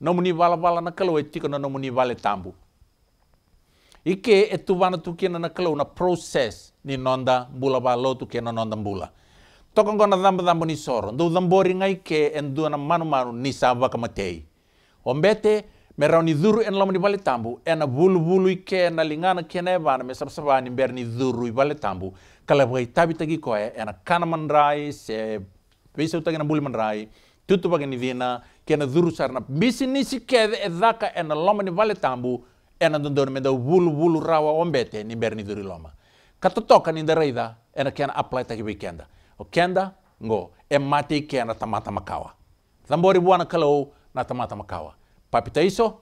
Nomuni vala vala na kalua e tiko na nomuni vale tambu. Ike etubana tu kena na klo na process ni nonda bula balo tu kena nonda bula. Tokong kona damba damba ni soro. Ndu dambori ngai ke endu na manu manu ni saba kamatei. Ombete merau ni duru en lama ni bale tambu. Ena bulu bulu ike na lingana kena ebana me sabsaba ni ber ni duru i bale tambu. Kala bai tabi tagi koe ena kana mandrai se Βίσε ούτε για να μπούλει μαντράει, τούτο παγενιδίνα και να δούρουσαρ να μπήσει νύση και εδάκα ένα λόμενη βάλε τάμπου ena dondonimeda wulwulu rawa ombete ni nimberni loma. Katotoka ninda raida ena kena apleta kibi kenda. O kenda ngo e mate kena tamata makawa. Zambori buana kalau na tamata makawa. Papita iso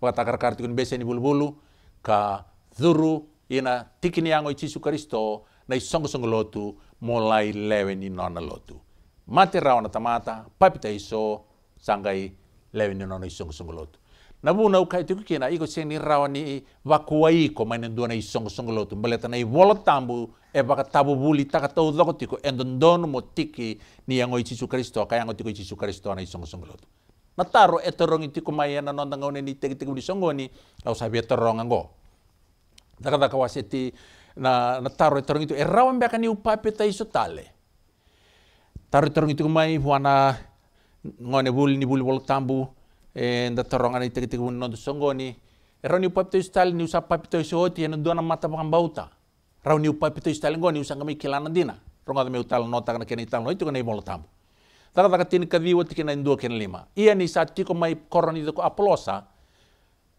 watakarkarti kun bese ni bulbulu ka dhuru ina tikini yango ichisu kristo na isongo-songo lotu mulai lewe ni nona lotu. Mate rawa na tamata papita iso sangai lewe ni nona isongo-songo lotu. Na buna ukai tu kina iko seni rawa ni wakua iko maina dua na isong song lotu. Na i wolo tambu e baka tabu buli taka tau loko tiko endondonu mo tiki ni yango i Jesu Kristo kaya yango tiko i Jesu Kristo na isong song lotu. Na taro e torong i tiko mai na nonda ngone ni teki teki songo ni au sabi e torong daka daka waseti na na taro e torong itu e rawa mbaka ni upape ta iso tale. Taro e torong itu mai huana ngone buli ni buli wolo tambu nda toronga ni tiki tiki no songoni. E rau ni upapito style ni usa papito so oti e dona mata bang bauta. Rau ni upapito style ngoni usa ngami kilana dina. Ronga me utal nota kana kena ital no itu kana ibolo tambu taka taka tini kavi wati kena indua kena lima. Ia ni sa tiko mai koroni ko apolosa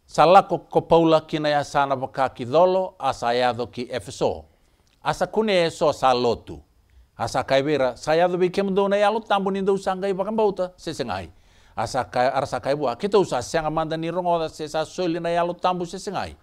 salako ko paula kina ya sana baka ki dolo asa ya do ki efeso. Asa kune so sa lotu. Asa kaibera saya do bi kemdo na ya lo tambu ni do sanga ibakam bauta sesengai asakaibu bua kita usa sianga manda ni rongoda se sa soli na yalo tambu se sengai.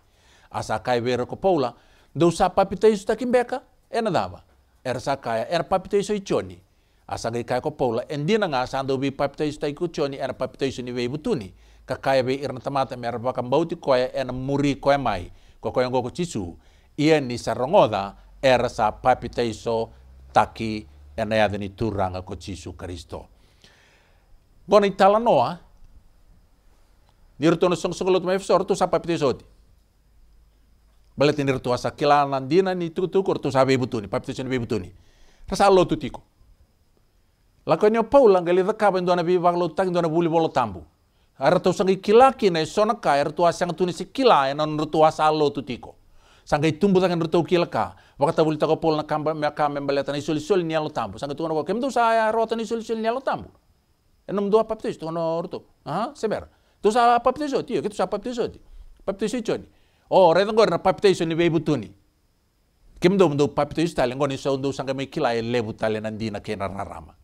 Asa kai vera ko paula, deu usa papita isu takimbeka, ena dava. Era sa kai, era papita isu ichoni. Asa gai kai ko paula, endina nga sa bi papita isu taiku choni, era papita isu ni vei butuni. Ka kai irna tamata mera bakambauti koya, ena muri koya mai. Ko koya ngoko chisu, ia ni sa rongoda, era sa papita isu taki, ena yadani turanga ko chisu Kristo. Gona itala noa. Nirto na song song lot mai fsor tu sapa pite soti. Balet nirto asa kilana dina ni tu tu kor tu sabe butuni, papite soni be butuni. Rasa lo tu tiko. Lakonyo paula ngali da kaben dona bi baglo tak dona buli bolo tambu. Ara tu sangi kilaki na sona ka ara tu asa tuni si kila na nirto asa lo tu tiko. Sangai tumbu tangan nirto kilaka. Wakata buli tako na kamba me kamba baleta ni soli soli ni alo tambu. Sangai tu na kem tu saya rota ni soli soli ni tambu. Enam dua papite tu no ruto. Ah, seber. Tu sa baptizo tio, que tu sa baptizo ti. Baptizo choni. Oh, re ngor na baptizo ni be butuni. Kim do ndo baptizo tale ngoni so ndo sanga me kila e lebu tale nandina ke na rarama.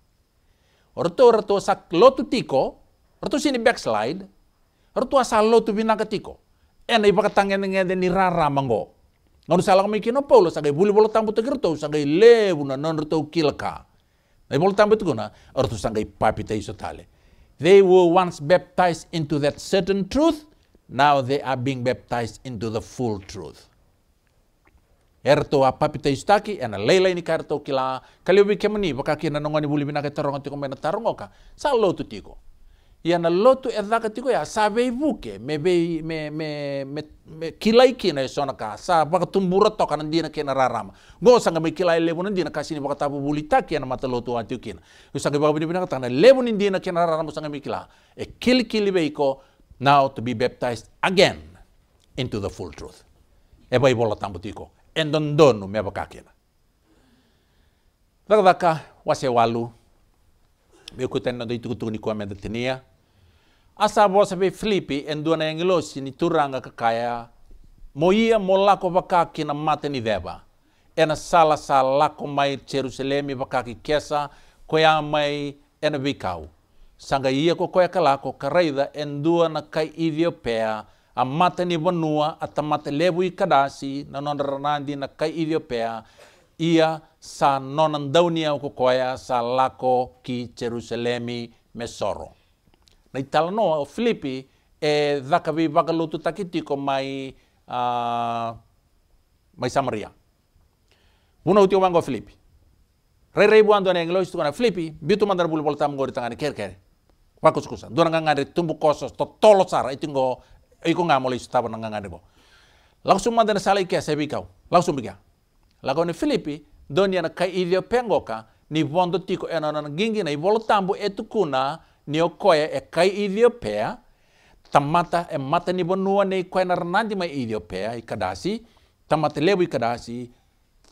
Orto orto sak lotu tiko, orto sini backslide. Orto asa lotu binaka tiko. Ena ipa katangen ngede ni rarama ngo. Ngono salang me kino Paulo sagai buli bolo tambu tegirto sagai lebu na non rto kilka. They were once baptized into that certain truth. Now they are being baptized into the full truth. Erto a papita istaki and a leila ini karto kila kaliobi kemani baka kina nongani buli binaka taronga tiko mena tarongoka sa lotu για να λέω του εδακατικόια, σα βεϊβούκε, με, με, με, με, με κυλάει σα βαγα τον μπουρατό καναν δίνα και ένα ράραμα. Γόσαγα με κυλάει λέβουν δίνα, κασίνι βαγα τα βουλιτά και ένα ματαλό του αντίου κίνα. Ισάγα πίνακα και ένα ράραμα σάγα με κυλά. Ε κυλ βεϊκό, now to be baptized again into the full truth. Ε, Εν τον με βακάκινα. Δαγδάκα, το με Asa bo sabe Filipi enduna yang ilosi ni turanga kakaya. Moia molako baka kina mate ni deba. Ena sala ko mai Jerusalem baka ki kesa koya mai ena vikau. Sanga ia ko koya kalako karaida endua na kai Ethiopia a mata ni vanua a tamata lebu i kadasi na non ranandi na kai Ethiopia ia sa nonan daunia ko koya sa lako ki Jerusalemi mesoro. Na o Filipi e dhakavi vagalutu takitiko mai uh, mai Samaria. Una uti wango Filipi. Rei rei buando na englo Filipi bitu mandar bulu bol tam gori tangani ker ker. Tumbu kosos to sara itingo iko ngamole istu taba ngangade bo. Langsung mandar salai kia sebi kau. Langsung bikia. Ni Filipi donia na kai idio pengoka ni vondo tiko enanana na gingi na ibolo tambu etu kuna ni okoya e kai idio pea tamata e mata ni bonua nei koe na ranandi mai idio pea i kadasi. Tamata lebu kadasi.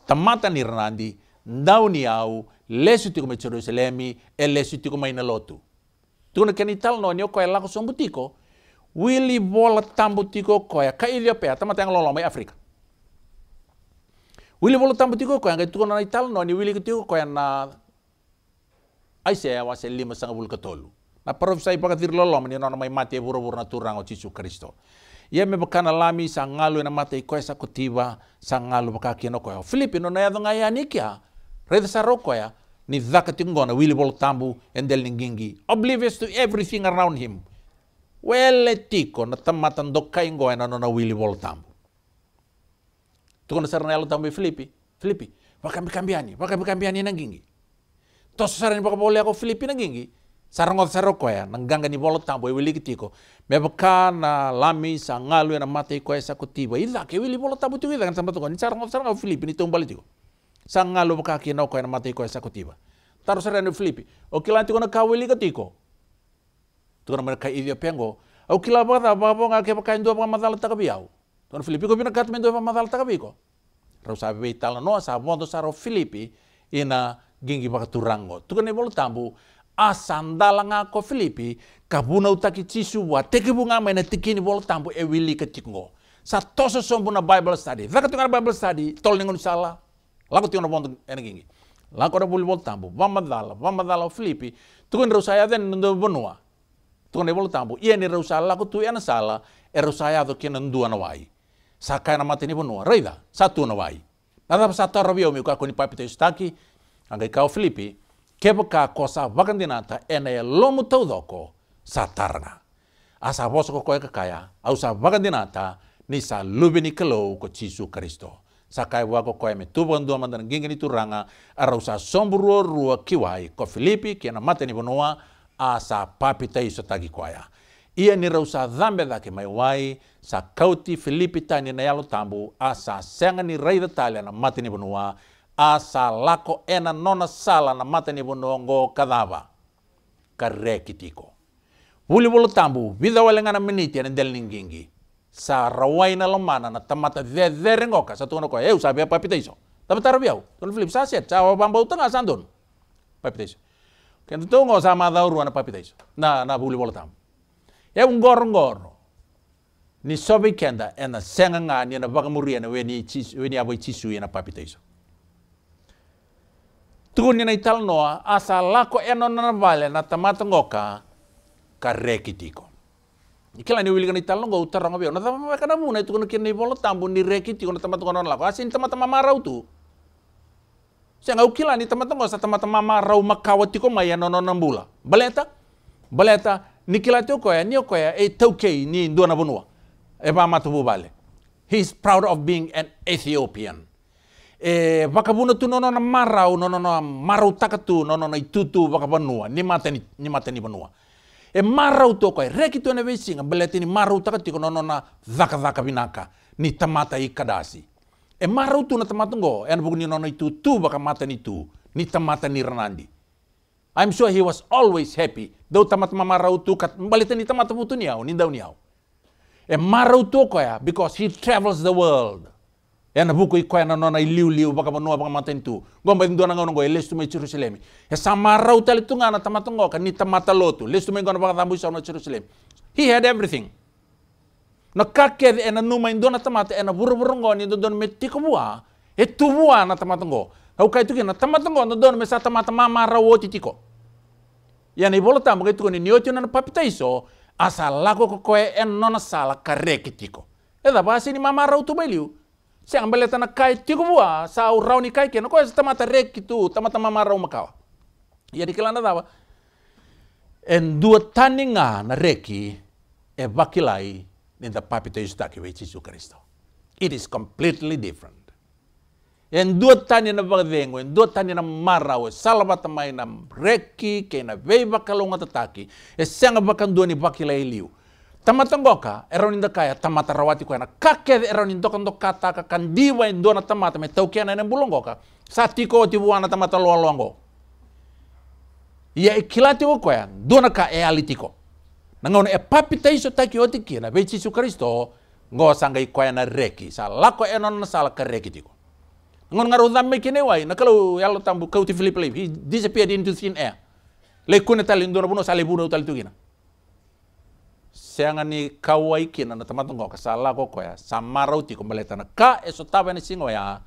Tamata ni ranandi ndau ni au. Lesu tiko mai Jerusalemi e lesu tiko mai na lotu tuna keni tal no ni okoya lako sombu tiko wili bola tambu tiko koya kai idio pea tamata yang lolo mai Afrika. Wili bolo tambu tiko ko yang itu na ital no ni wili ketiko ko yang na Aisyah wase lima sanga bul ketolu. Na profesai pakatir lolo ni nona mai mati e buru buru na turang o Yesus Kristo. Ia me bakana lami sa ngalu na mate ko sa kutiba sa ngalu bakaki no ko. Filipino na yadong aya nikia. Reda sa roko ya ni dhaka tingona wili bolo tambu endel ningingi. Oblivious to everything around him. Wele tiko na tamatan dokai ngoy na nona wili bolo tambu. Tukon sarana elo tambe Filipi. Filipi, wakambi kambiani, wakambi kambiani nangingi. Tos sarani baka boleh ako Filipi nangingi. Sarangot saroko ya, nangganga ni bolot tambo e wili kitiko. Mebaka na lami sa ngalu na mate ko sa kutiba. Ila ke wili bolot tambo tuwi dengan sambat ko. Ni sarangot sarangot Filipi ni tumbali tiko. Sa ngalu baka kino ko na mate ko sa kutiba. Taruh sarani Filipi. O kilanti ko na kawili kitiko. Tukon mereka idio pengo. O kilabata babo nga ke baka indo baka madala. Tuan Filipi ko pinakat mendo pa madal takabiko. Rau sabi be tala no sa bondo sa ro Filipi ina gingi baka turango. Tukan ni bolo tambu asandala nga ko Filipi kabuna utaki cisu wa teki bunga mai na tiki ni bolo tambu e wili ke tikngo. Sa toso sombu na Bible study. Vaka tunga Bible study tol ningon sala. Lago tunga ena gingi. Lago na bolo bolo tambu vamadala vamadala Filipi tukan rau saya den ndo bonua. Tukan ni bolo tambu ia ni rau sala lago tu ena sala e rau saya do kena ndua na wai sakai na mate ni bonua reida satu na wai nada satu rabio mi ka koni papite staki anga kau Filipi keba ka kosa vakadinata ena e lomu tau doko sa taranga asa boso ko koe kaya au sa vakadinata ni sa lubini kelou ko Jisu Kristo Sa kai wako koe me tubo ndua mandana ginga ni turanga arau sa somburu rua kiwai ko Filipi kena mate ni bonua asa papita iso tagi kwaya. Ia ni rau sa dhambe dake mai wai, sa kauti Filipi tani na yalo tambu, sa senga ni rei talia na mate ni bunua, άσα λάκο ένα νόνα σάλα να μάτα νι βονογκό καδάβα. Καρέ κοιτίκο. Βούλη βολοτάμπου, βίδα βαλέγα να μηνύτη εν τελνιγκίνγκι. Σα ραουάινα λομάνα να τα μάτα δε δε ρεγγόκα, σα τούγωνο κοέ, ουσά βία παπιτέισο. Τα μεταραβιάου, τον βλήψ, άσε, τσα βαμπαουτάνα σαν τον. Παπιτέισο. Και το τούγω na μάδα ουρουάνα παπιτέισο. Να, να βούλη βολοτάμπου. Έχουν γκόρο γκόρο. Ni sobi kenda ena senga ngani ena bagamuri ena weni weni abo chisu ena papita iso iso. Tu ni na ital noa asa lako eno na vale na tamata ngoka ka reki tiko. Ikila ni wiligan ital ngo utaranga bio na tama kana muna itu kena ni bolo tambu ni reki tiko na tamata ngono lako asin tamata mamarau tu. Siya nga ukila ni tamata ngo sa tamata mamarau makawa tiko maya nono nambula. Baleta? Baleta nikila te koya ni koya e tauke ni ndona bonua e ba matu bale he's proud of being an ethiopian e vakabuna tu nono na marau nono na marau takatu nono na itutu vakavanua ni mata ni ni mata ni banua e marau to koya reki tu na vesinga belete ni marau tiko nono na zaka zaka vinaka ni tamata i kadasi e marau tu na tamata ngo e na bugni nono itu tu vakamata ni tu ni tamata ni ranandi I'm sure he was always happy. Daw tamat mamarau tu kat balita ni tamat putu niyaw, ni daw niyaw. E marau tu ko because he travels the world. E na buku ko na nona liu liu baka manua baka maten tu. Gomba ndo na ngono go lestu me Jerusalem. E sa marau tali tu ngana tamat ngo kan ni tamat lotu. Lestu me ngono baka tambu sa Jerusalem. He had everything. Na kake e na numa ndo na tamat e na buru buru ngo ni don metiko bua. E tu bua na tamat ngo. Au kai tu kina tamat ngo no don me sa tamat mama titiko. Ya ni bolo tamu kai tu ni nioti na papita iso asa lako ko koe en nona sala kare kitiko. E da basi ni mama tu beliu. Si ang baleta na kai tiko bua sa au rawo ni kai kena koe sa tamat rek kitu tamat mama rawo makawa. Ya di kelana dawa. En dua taninga na reki e bakilai ni da papita iso taki we Jesu Kristo. It is completely different. En dua tani na bagdengo, en dua tani na marau, salabat mai na reki, ke na veiva kalunga tataki, e senga bakan dua ni bakila iliu. Tamata ngoka, eron inda kaya, tamata rawati ko na kake eron indo kan do kata ka kan diwa indo na tamata me tau kia na ene bulong goka, sati ko ti buana tamata loa loango. Ia e kilati ko koya, dona ka e alitiko. Nangon e papita iso taki oti kia na vei Jesu Kristo, ngo sanga i koya na reki, sa lako enon na sala ka reki tiko. Ngon ngaro dhamme kene wai na kalau yalo tambu kau ti Philip he disappeared into thin air. Le kune tali ndona buno sale buno tali tugina. Seanga ni kawai kina na tamato ngo kasala ko koya samarau ti kombaleta na ka eso taba ni singo ya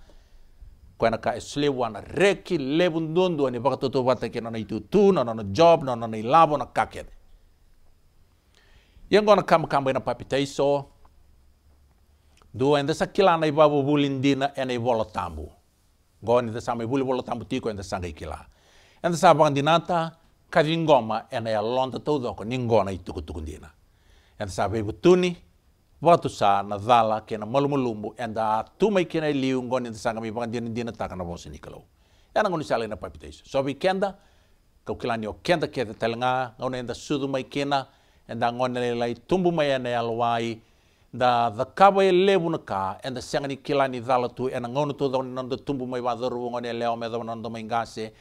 ko na ka eslewa na reki lebun dondo ni baka toto bata kina na itu tu na na job na na labo na kaket. Yang gona kam kam na papita iso Dua enda sa kila na ibabu bulindina ena ibola tambu. Goni enda sama ibuli bola tambu tiko enda sanga ikila. Enda sa bang dinata kavingoma ena ya lonta todo ko ningona ituku tukundina. Enda sa bebu tuni watu sa na dhala kena malumulumbu enda tumai kena liu ngoni enda sanga mi bang dina dina taka na bosi nikalo. Ena ngoni sala na papitaiso. So bi kenda kau kilani o kenda keda telenga ngoni enda sudu mai kena enda ngoni lai tumbu mai ena luai da the kawa e levu na ka and the sangani kilani dhala tu ena ngono tu dhoni nando tumbu mai wadharu ngoni leo me dhoni nando mai ngase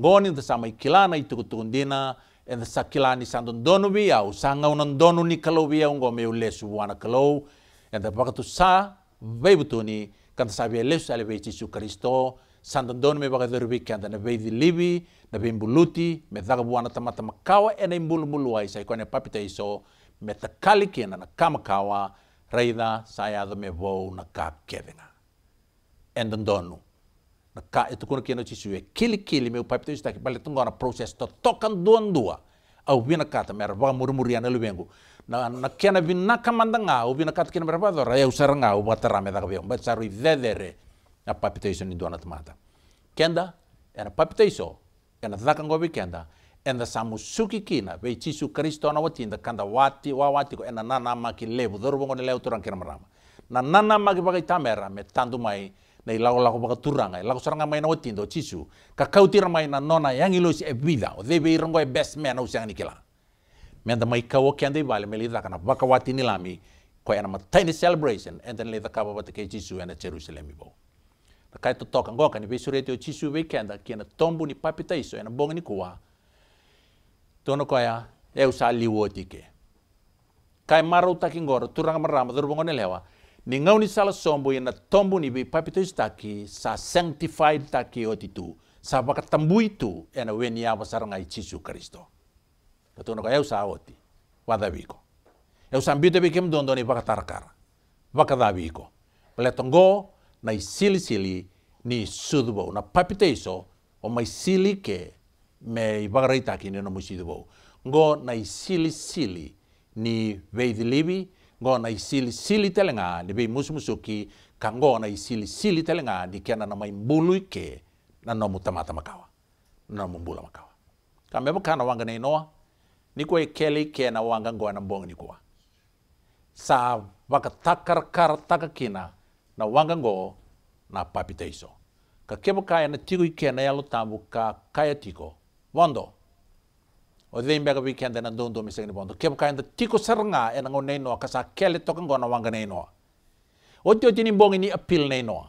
ngoni the samai kilana i tuku tukundina εν θα κυλάνει σαν τον τόνο βία, ο σαν γαουν τον τόνο νι καλό βία, ο γομε ο λέσου βουάνα καλό, εν θα πάκα του σα, βέβαιτουνι, καν θα σα βία λέσου αλεβέ Ιησού Χριστό, σαν τον τόνο με βάγα δερβή και αν θα νεβέει δηλίβη, να βέει μπουλούτι, με δάγα βουάνα τα μάτα μακάω, ένα μπουλ μπουλού αίσα, εικόνε πάπι τα ισό, με τα κάλλη και ένα να κάμα κάω, ka itu kuno keno chisiwe kili kili meu pai pito taki bale tungona process to tokan duan dua au wina kata mera ba murmuri ana lubengu na na kena vinna kamandanga au wina kata kena mera ba dora eu saranga au batara me dagabeu ba saru idedere na papito iso ni duana tmata kenda era papito iso ena dakangobi kenda ena samusuki kina be chisu kristo na watinda kanda wati wawati ko ena nana maki lebu dorubongo ne leu turan kena merama na nana maki bagai tamera me tandu mai nei lau lako turanga, lako saranga mai na otin do chisu, ka kautira mai na nona yang ilo si e vida, o debe irongo e best man au siang nikila. Menda mai kawo kian dei vale, meli dhakana wakawati nilami, ko ana tiny celebration, and then le dhakaba wata ke chisu ana Jerusalem ibo. Na kai to toka ngoka ni vesurete o chisu vei kenda, ki ana tombu ni papita iso, ana bonga ni kua, tono koya, eu sa liuotike. Kai marau takingoro, turanga marama, durubongo ni lewa, ni ngau ni sala sombo ina tombo ni bi papito taki sa sanctified taki otitu sa baka tambu itu ena weni ya saranga i Jesu Kristo. Tono koya sa oti wada biko eu usa ambito bikem dondo ni baka tarkar baka da biko tongo na sili sili ni sudbo na papito iso o mai sili ke me i taki ni no musidubo ngo na sili sili ni veidilibi ngo na sili telenga ni be musumusuki ka ngo na sili telenga di kena na mai mbulu ke na no mutamata makawa na no mbula makawa. Ka me kana wanga nei noa ni ko kele ke na wanga ngo na mbong ni ko sa waka takar kar takakina na wanga ngo na papiteiso ka kebo kaya na tigo ke na yalo tambu ka kaya tiko. Wando. O dei weekend na dondo mi segni bondo. Kep kainda tiko saranga e na ngone no kasa kele toka ngona wanga nei no. O tio ni appeal nei no.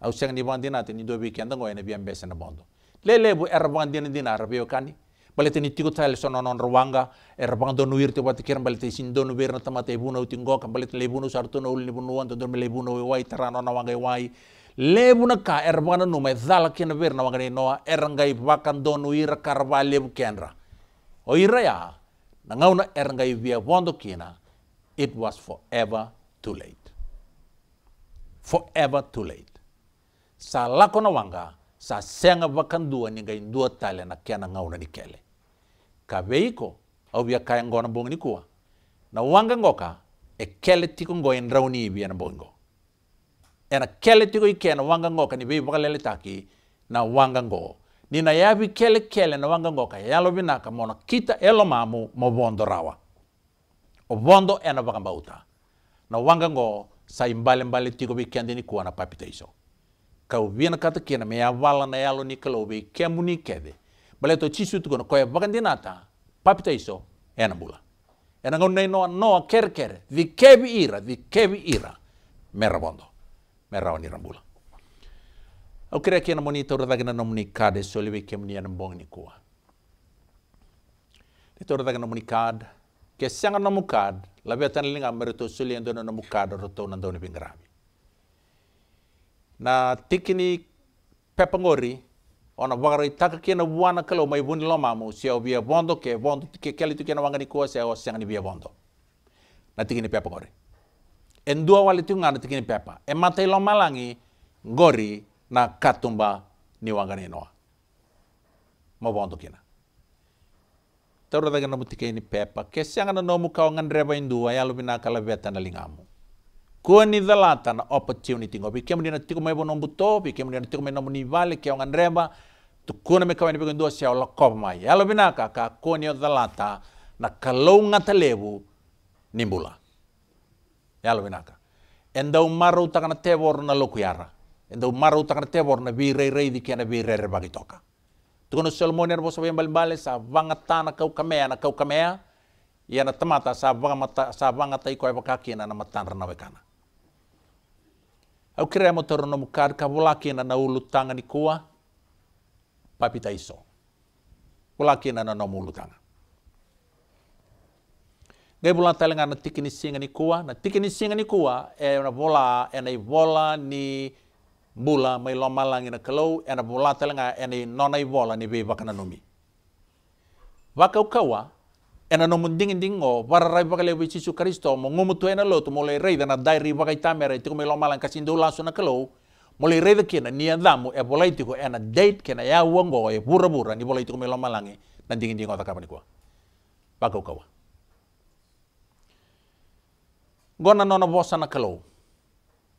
Au segni bondi na do weekend ngo ene biam besa na bondo. Lele bu er bondi na dina rabio kani. Balete ni tiko tale sono non ruanga er bando no irte wat kiran balete sin do no berna tamate buno utingo kan balete lebuno sarto no ulni buno wanto do lebuno wai tarano na wanga wai lebu na ka er bana no mai dala na wangane noa er ngai bakan donu ira karva lebu kenra o ira ya na ngauna er ngai via vondo kina it was forever too late. Forever too late. Sa lako na wanga sa senga bakan dua ni ngai dua tale na kena ngauna ni kele. Ka veiko au via kaya ngona bongi kuwa na wanga ngoka e kele tiko ngoen rauni via na bongo ena kele tiko i kena wanga ngoka ni bei wakalele taki na wanga ngo. Ni na yabi kele kele na wanga ngoka yalo binaka mona kita elo mamu mo bondo rawa. O bondo ena wakambauta. Na wanga ngo sa imbale mbale tiko bi kendi ni kuana papita iso. Kau vina kata kena me yavala na yalo ni kalou bi kemu ni kede. Bale to chisu tuko na koya bakandinata papita iso ena bula. Ena ngonei noa noa kere kere. Vi kebi ira, vi kebi ira. Mera bondo mera rawa ni rambula. Au kira kia na moni taura dagana na moni kade so lewe kia moni anam bongi ni kua. Ni taura dagana moni kad, kia sianga na mu kad, lawe atana linga merito suli ando na mu kad roto na ndoni pingarami. Na tikini pepangori, ona wakarai taka kia na wana kalau mai buni lo mamu, si au via bondo ke bondo ke keli tu kia na wangani kua, si au sianga ni via bondo. Na tikini pepangori en dua wali tu ngana tikini pepa e matai lo malangi gori na katumba ni wangane noa. Mabondo kina tauro daga na mutike ni pepa. Kesiangana nomu kaongan reva indua ya yaluvina kala vetana lingamu. Kua ni dhalata na opportunity ngopi. Kemudina tiku mebo nombu topi kemudina tiku mebo nombu nivale keongan reva tukuna me ni bego indua siaola kopa mai. Ya yaluvina kaka kuani ni dhalata na kalau ngatalevu nimbula yaluvina kaka endau maru takana tevor na loku lokuyara endau maru takana tebor na bi rei rei di kena bi rei bagi toka. Tukono selmoner bo sabe bal bale sa vanga tana kau kamea na kau kamea ia na tamata sa vanga mata sa vanga tai ko baka kina na matan rana wekana au kira mo toro no mukar ka volakina na ulu tanga ni kua papita iso. Volakina na no ulu tanga. Ngai bulan talenga na tikini singa ni kua, na tikini singa ni kua e na bola e na bola ni bula mai lo malangi na kalau e na bola talenga e na nona i bola ni be bakana numi. Waka ukawa e na nomu dingin dingo wararai baka lewe Yesu Kristo mo ngumu tu e na lotu mo le rei na dairi baka itamera tiko mai lo malang kasindo laso na kalau mo le rei kina ni andamu e bola itiko e na date kina ya wango e bura bura ni bola itiko mai lo malangi na dingin dingo takapa ni kua. Waka ukawa. gona nona vosa na kalau.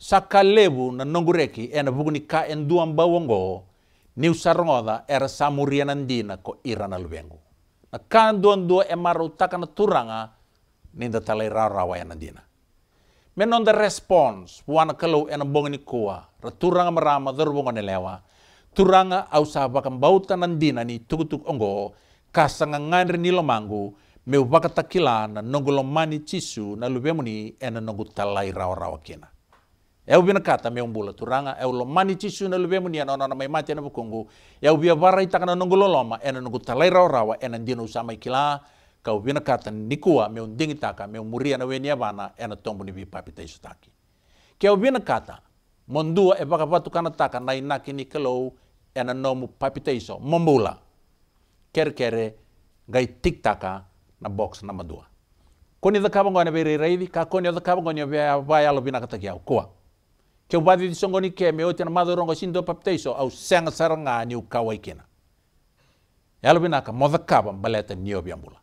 Saka lebu na nongureki ena buguni ka en duam bawongo niu sarongoda era samuria nandina ko irana lubengu. Na kan duan dua e maru taka na turanga ninda talai rawa ya nandina. menon the response buana kalau ena bongni kuwa raturanga marama darbonga lewa turanga au saba kan bauta nandina ni tukutuk ongo kasanga ngandri ni lomangu meu baka takila na nongo mani cisu na lubemuni ena nongo talai rawa rawa Eu bina kata meu bula turanga eu lo mani cisu na lubemuni ena ona mai mati na bukungu eu bia varai takana nongo loloma ena nongo talai rawa rawa ena dino usama ikila kau vina kata nikua me un dingi taka me muria na weni avana e na tombu ni vi papita isu taki. Ke au vina kata, mondua e baka vatu kana taka na inaki ni kalou e na nomu papita iso, mombula. Kere kere gai tik taka na box na madua. Koni da kaba ngone vere reidi, ka koni da kaba ngone vere vai alo vina kata kiau, kua. Ke wadi di songoni ke me o tena madorongo sindo papteiso au senga saranga ni ukawa ikena. Yalo bina ka modakaba mbaleta niyo biambula.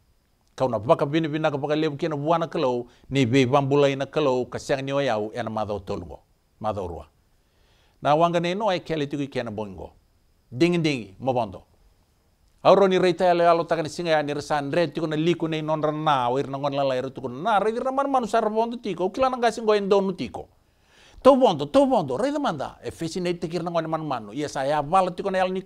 Kauna baka bini bina ka baka lebu kena buwana kalau ni bi bambula ina kalau ka senga niyo yau ena mado tolungo, mado rua. Na wanga ne no ai kele tuku ikena bongo. Dingi dingi, mobondo. Auro ni reita yalo yalo takani singa ya ni resan re tuku na liku ne non rana, wir na ngon lala iru tuku na re di raman manu sarabondo tiko, ukilana ngasin goyen donu tiko. To bondo to bondo re manda e fesi nei tikir na ngon manu manu yes saya vala tiko na al ni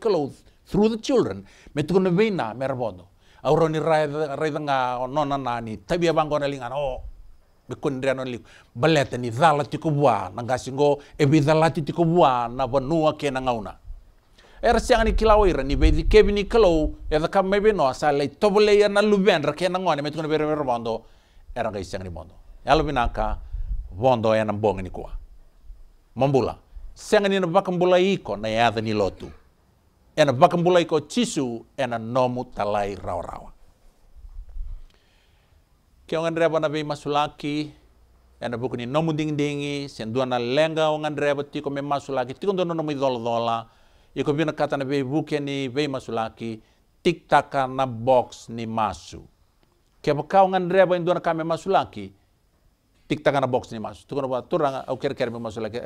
through the children. Me tiko na veina me bondo auro ni rai rai nga nona na ni. Tabi abango na lingan oh be kundria non li baleta ni dala ti ko bua na gasingo e bi dala ti ko bua na banua ke na ngauna. Era siang ni kilaw ira ni be di kebi ni kalo e da kam mebe no sa le tobole ya na luben ra ke na ngone met ko be be bondo. Era ga siang ni ya lu binaka bondo ya na bong ni kwa mambula siang ni na bakambula iko na ya ni lotu ena vakamulai ko tisu ena nomu talai rawa-rawa. Kia ngan reba na vei masulaki, ena buku ni nomu ding-dingi, sendua na lenga o ngan reba tiko me masulaki, tiko ndono nomu idola-dola, iko bina kata na vei buke ni vei masulaki, tik taka na box ni masu. Kia bakau ngan reba indua na kame masulaki, πήκταγαν μπόξιν εμάς. Του κόνο τώρα ο κέρ κέρ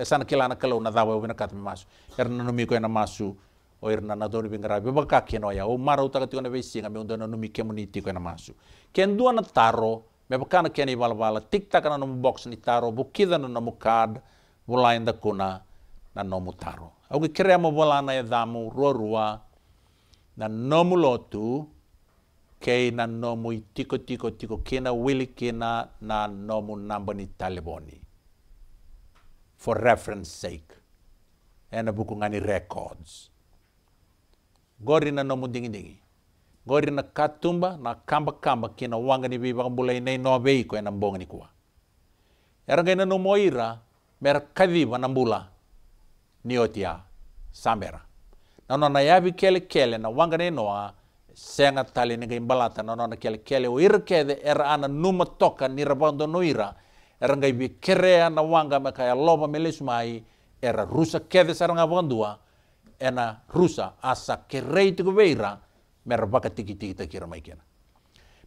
σαν κελά να καλώ να δάβω εμένα κάτι με εμάς. Έρνα νομίκο ένα εμάς σου, ο έρνα να τον είπεν γράφει, είπα κάκι εννοία, ο μάρα ούτα κατήγον ευαισίγα με ούτε νομίκο μου νητήκο ένα εμάς σου. Και εν τούα να τάρω, με από κάνα κένει βαλβάλα, τίκταγαν να νόμου τάρω. Εγώ κρέα μου εδάμου, ρουα ρουα, να νόμου λότου, kei na nomu i tiko tiko tiko. Kena wili kena na nomu namba ni taliboni. For reference sake. Ena buku ngani records. Gori na nomu dingi dingi. Gori na katumba na kamba kamba kina wanga ni biba kambula ina no bei ko mbonga bonga ni kuwa era ngai no moira mera kadiba na mbula ni otia samera na no yavi kele kele na wanga ni noa senga tali ni ngai balata na no na kele kele o ir kede era ana numa toka ni rabando no ira era ngai bi kerea na wanga kaya loba melismai era rusa kede saranga bandua ena rusa asa ke rei te veira mera baka tiki tiki te kira mai kena.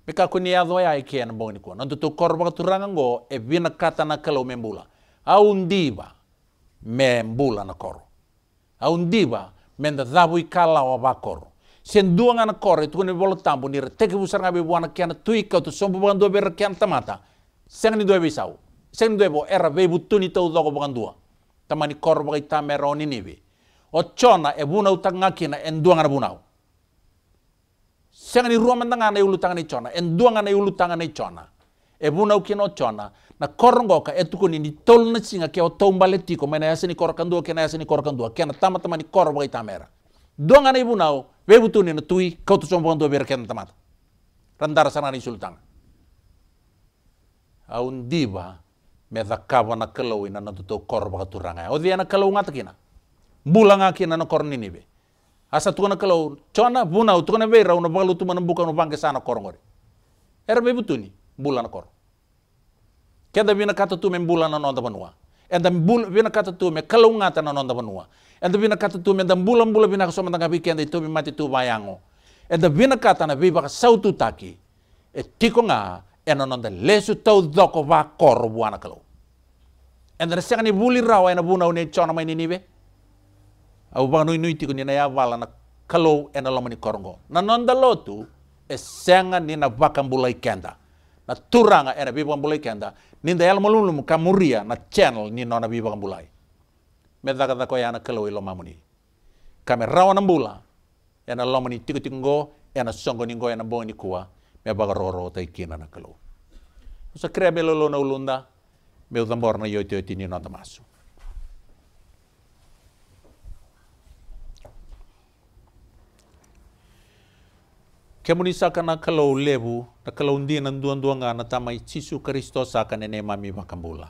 Me ka kuni ado ya kena bongi ko. Nanto tu kor baka turanga ngo e vina kata na kalau membula. Au ndiba membula na koro. Au ndiba menda dhabu i kala o bakoro. Sen duanga na koro tu kuni bolo tambu ni teke busar ngabe buana kiana tui kau tu sombo bukan dua ber kiana tamata. Sen ni dua bisau. Sen ni dua bo era bebu tuni tau doko bukan dua. Tamani koro baka itamera oni nibi o chona e bunau tangakina en duanga na bunau. Senga ni ruang mentanga na ulu tangani chona, en duanga na ulu tangani chona. E bunau kino chona, na korongo ka e tukuni ni tol na singa ke o tombale tiko, mena yasa ni kor kandua, kena yasa ni kor kandua, kena tama tama ni kor bagai tamera. Duanga na ibunau, webu tuni na tui, kau tu sombo kandua biar kena tamata. Randara sana ni sultanga. Aun diba, me dhakava na kalau ina na kor bagai turanga. O dia na ngata kina bulanga kina na korni ni be asa tukana kalau chona buna tukana be ra una balu tu mana buka no bangke sana korongori era be butuni bulana kor keda bina kata tu men bulana no da banua bul bina kata tu me kalau ngata no da banua enda bina kata tu me da bulan bulan bina so manda bi kenda tu mati tu bayango enda bina kata na biba sautu taki e tiko nga ena no da lesu tau doko va kor buana kalau enda ni buli rawa ena buna ne chona mai ni ni be au ba nui nui tiku ni na ya wala na kalau ena lama ni korongo. Na nonda lotu e senga ni na vakambulai kenda. Na na turanga era biba kambulai kenda ninda yala malulum kamuria na channel ni nona biba kambulai me daga da ko yana kalau ilo mamuni. Kame rawa na mbula ena lomani tiku ngo ena songo ni ngo ena bongi ni kuwa me baga roro tai kina na kalau usa krea belolo na ulunda me udambor na yoti yoti ni nona masu. Ke muni saka na kalau lebu na kalau ndi na duan duan nga na tamai Yesu Kristo saka nene mami bakambula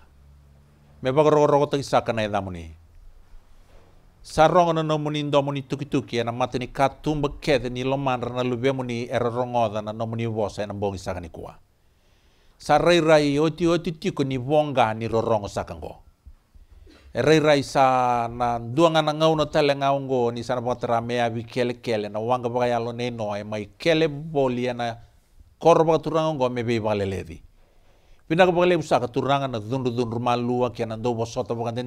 me baga tagi saka na edamuni sarong na nomuni domuni tuki tuki na matini katumba kede ni lomandra na lube muni era rongoda na nomuni vosa na bongi saka ni kuwa sarai rai oti oti tiko ni vonga ni rorongo saka ngo. Rai rai sa na duanga na ngau na tele ngau ngo ni sana botara me abi kele kele na wanga baga yalo ne no e mai kele boli na korba turanga ngo me be vale levi. Pina ka bagale usaka turanga na dundu dundu malua na ndo bosota baga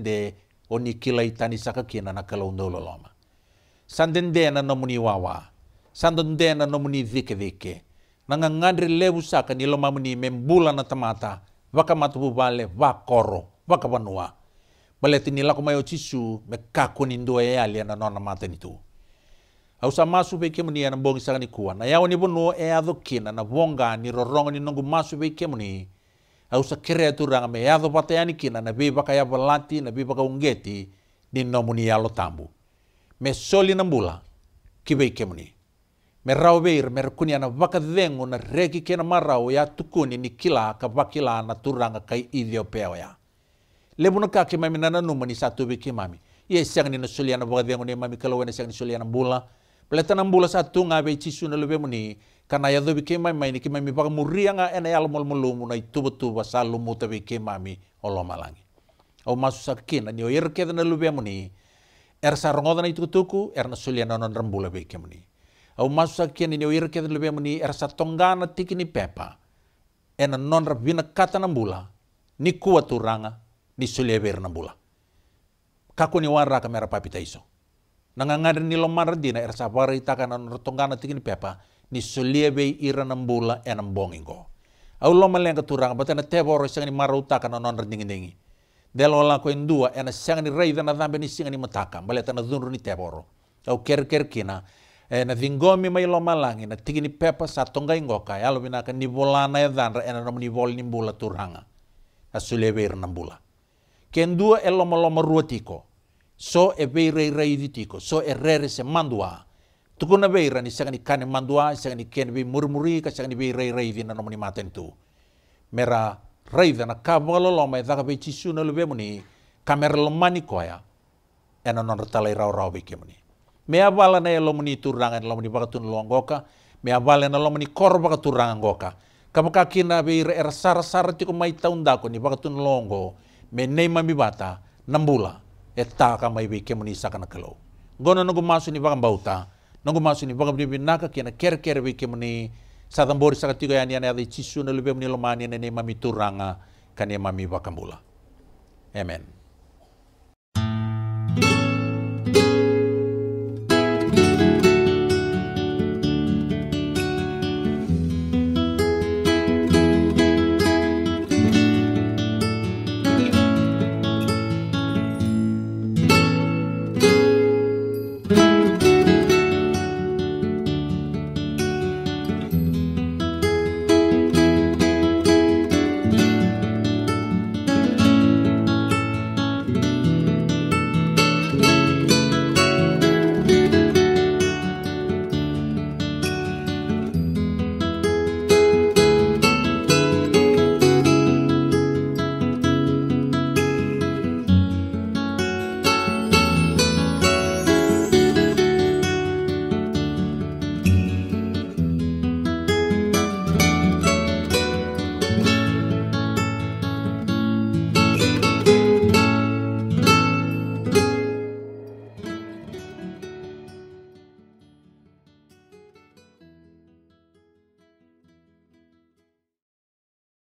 oni kila itani saka kina na kala undo loloma sandende na wawa. Sandende na nomuni vike vike na ngandri lebu saka ni loma muni membula na tamata. Matu bale vakoro vaka banua baleti ni lako mai o tisu me kako ni ndo e ali na nona mata ni tu. Au sa masu be kemuni na bongi sanga ni kuwa na ni e ado kina na ni rorongo ni nongu masu be kemuni au sa kere tu ranga me ado pata yani kina na be baka ya balati na be baka ungeti ni nomuni yalo tambu me soli na mbula ki be kemuni me rau beir me rekuni ana vaka dengo na reki kena marau ya tukuni ni kila ka bakila na turanga kai idio peo ya lebu na kaki mami nana numa ni satu mami. Ia siang ni na bagai ni mami kalau wena siang ni sulia na bula. Peleta na bula satu ngabe cisu na lebe. Karena ya dobi ke mami ni ke muria nga ena ya lomo lomo na itu betul salu muta biki mami olo malangi. Au masu sakina ni o yer ke na lebe muni. Er sarongoda na itu tuku er na sulia na non rambula biki muni. Au masu sakina ni o yer ke na lebe muni er sa tonggana tiki ni pepa. Ena non rabina kata na bula. Ni kuat turanga ni suleber na bula. Kako ni warra ka mera papita iso. Nangangada ni lomar dina er sabara itaka na rotongana tingin pepa ni sulebe ira na bula e na bongingo. Au loma lenga turanga batana teboro sanga ni mara utaka na non rendingi dingi. Delo la ko indua ena sanga ni rei na dhambe ni singa ni mataka baleta na dhunru ni teboro. Au ker ker kina e na vingomi mai loma langi na tingini pepa sa tonga ingoka ya lo binaka ni volana e dhanra ena na ni vol ni bula turanga. Asulebe ira na bula ken dua e loma loma rua tiko. So e vei rei. So e rere se mandua. Tuku na vei rani sanga ni kane mandua, sanga ni kene vei murmuri, ka sanga ni vei rei rei di na nomani maten tu. Mera rei na ka valo loma e dhaka vei chisu na luwe muni, kamera lomani koya, e na non talai rau rau vei ke muni. Me avala na e lomani turanga na lomani bakatun luangoka, me avala na lomani kor bakatun rangoka. Kapaka kina re era sara sara tiko mai taundako ni bakatun longo, me nei mami bata nambula e ta ka mai be kemuni sakana kalo gona no masu ni bauta no masu ni baka bibi naka kena ker ker be kemuni sa tambori saka tiga yani ani adi chisu no lebe muni lomani ne mami turanga kania mami baka mbula amen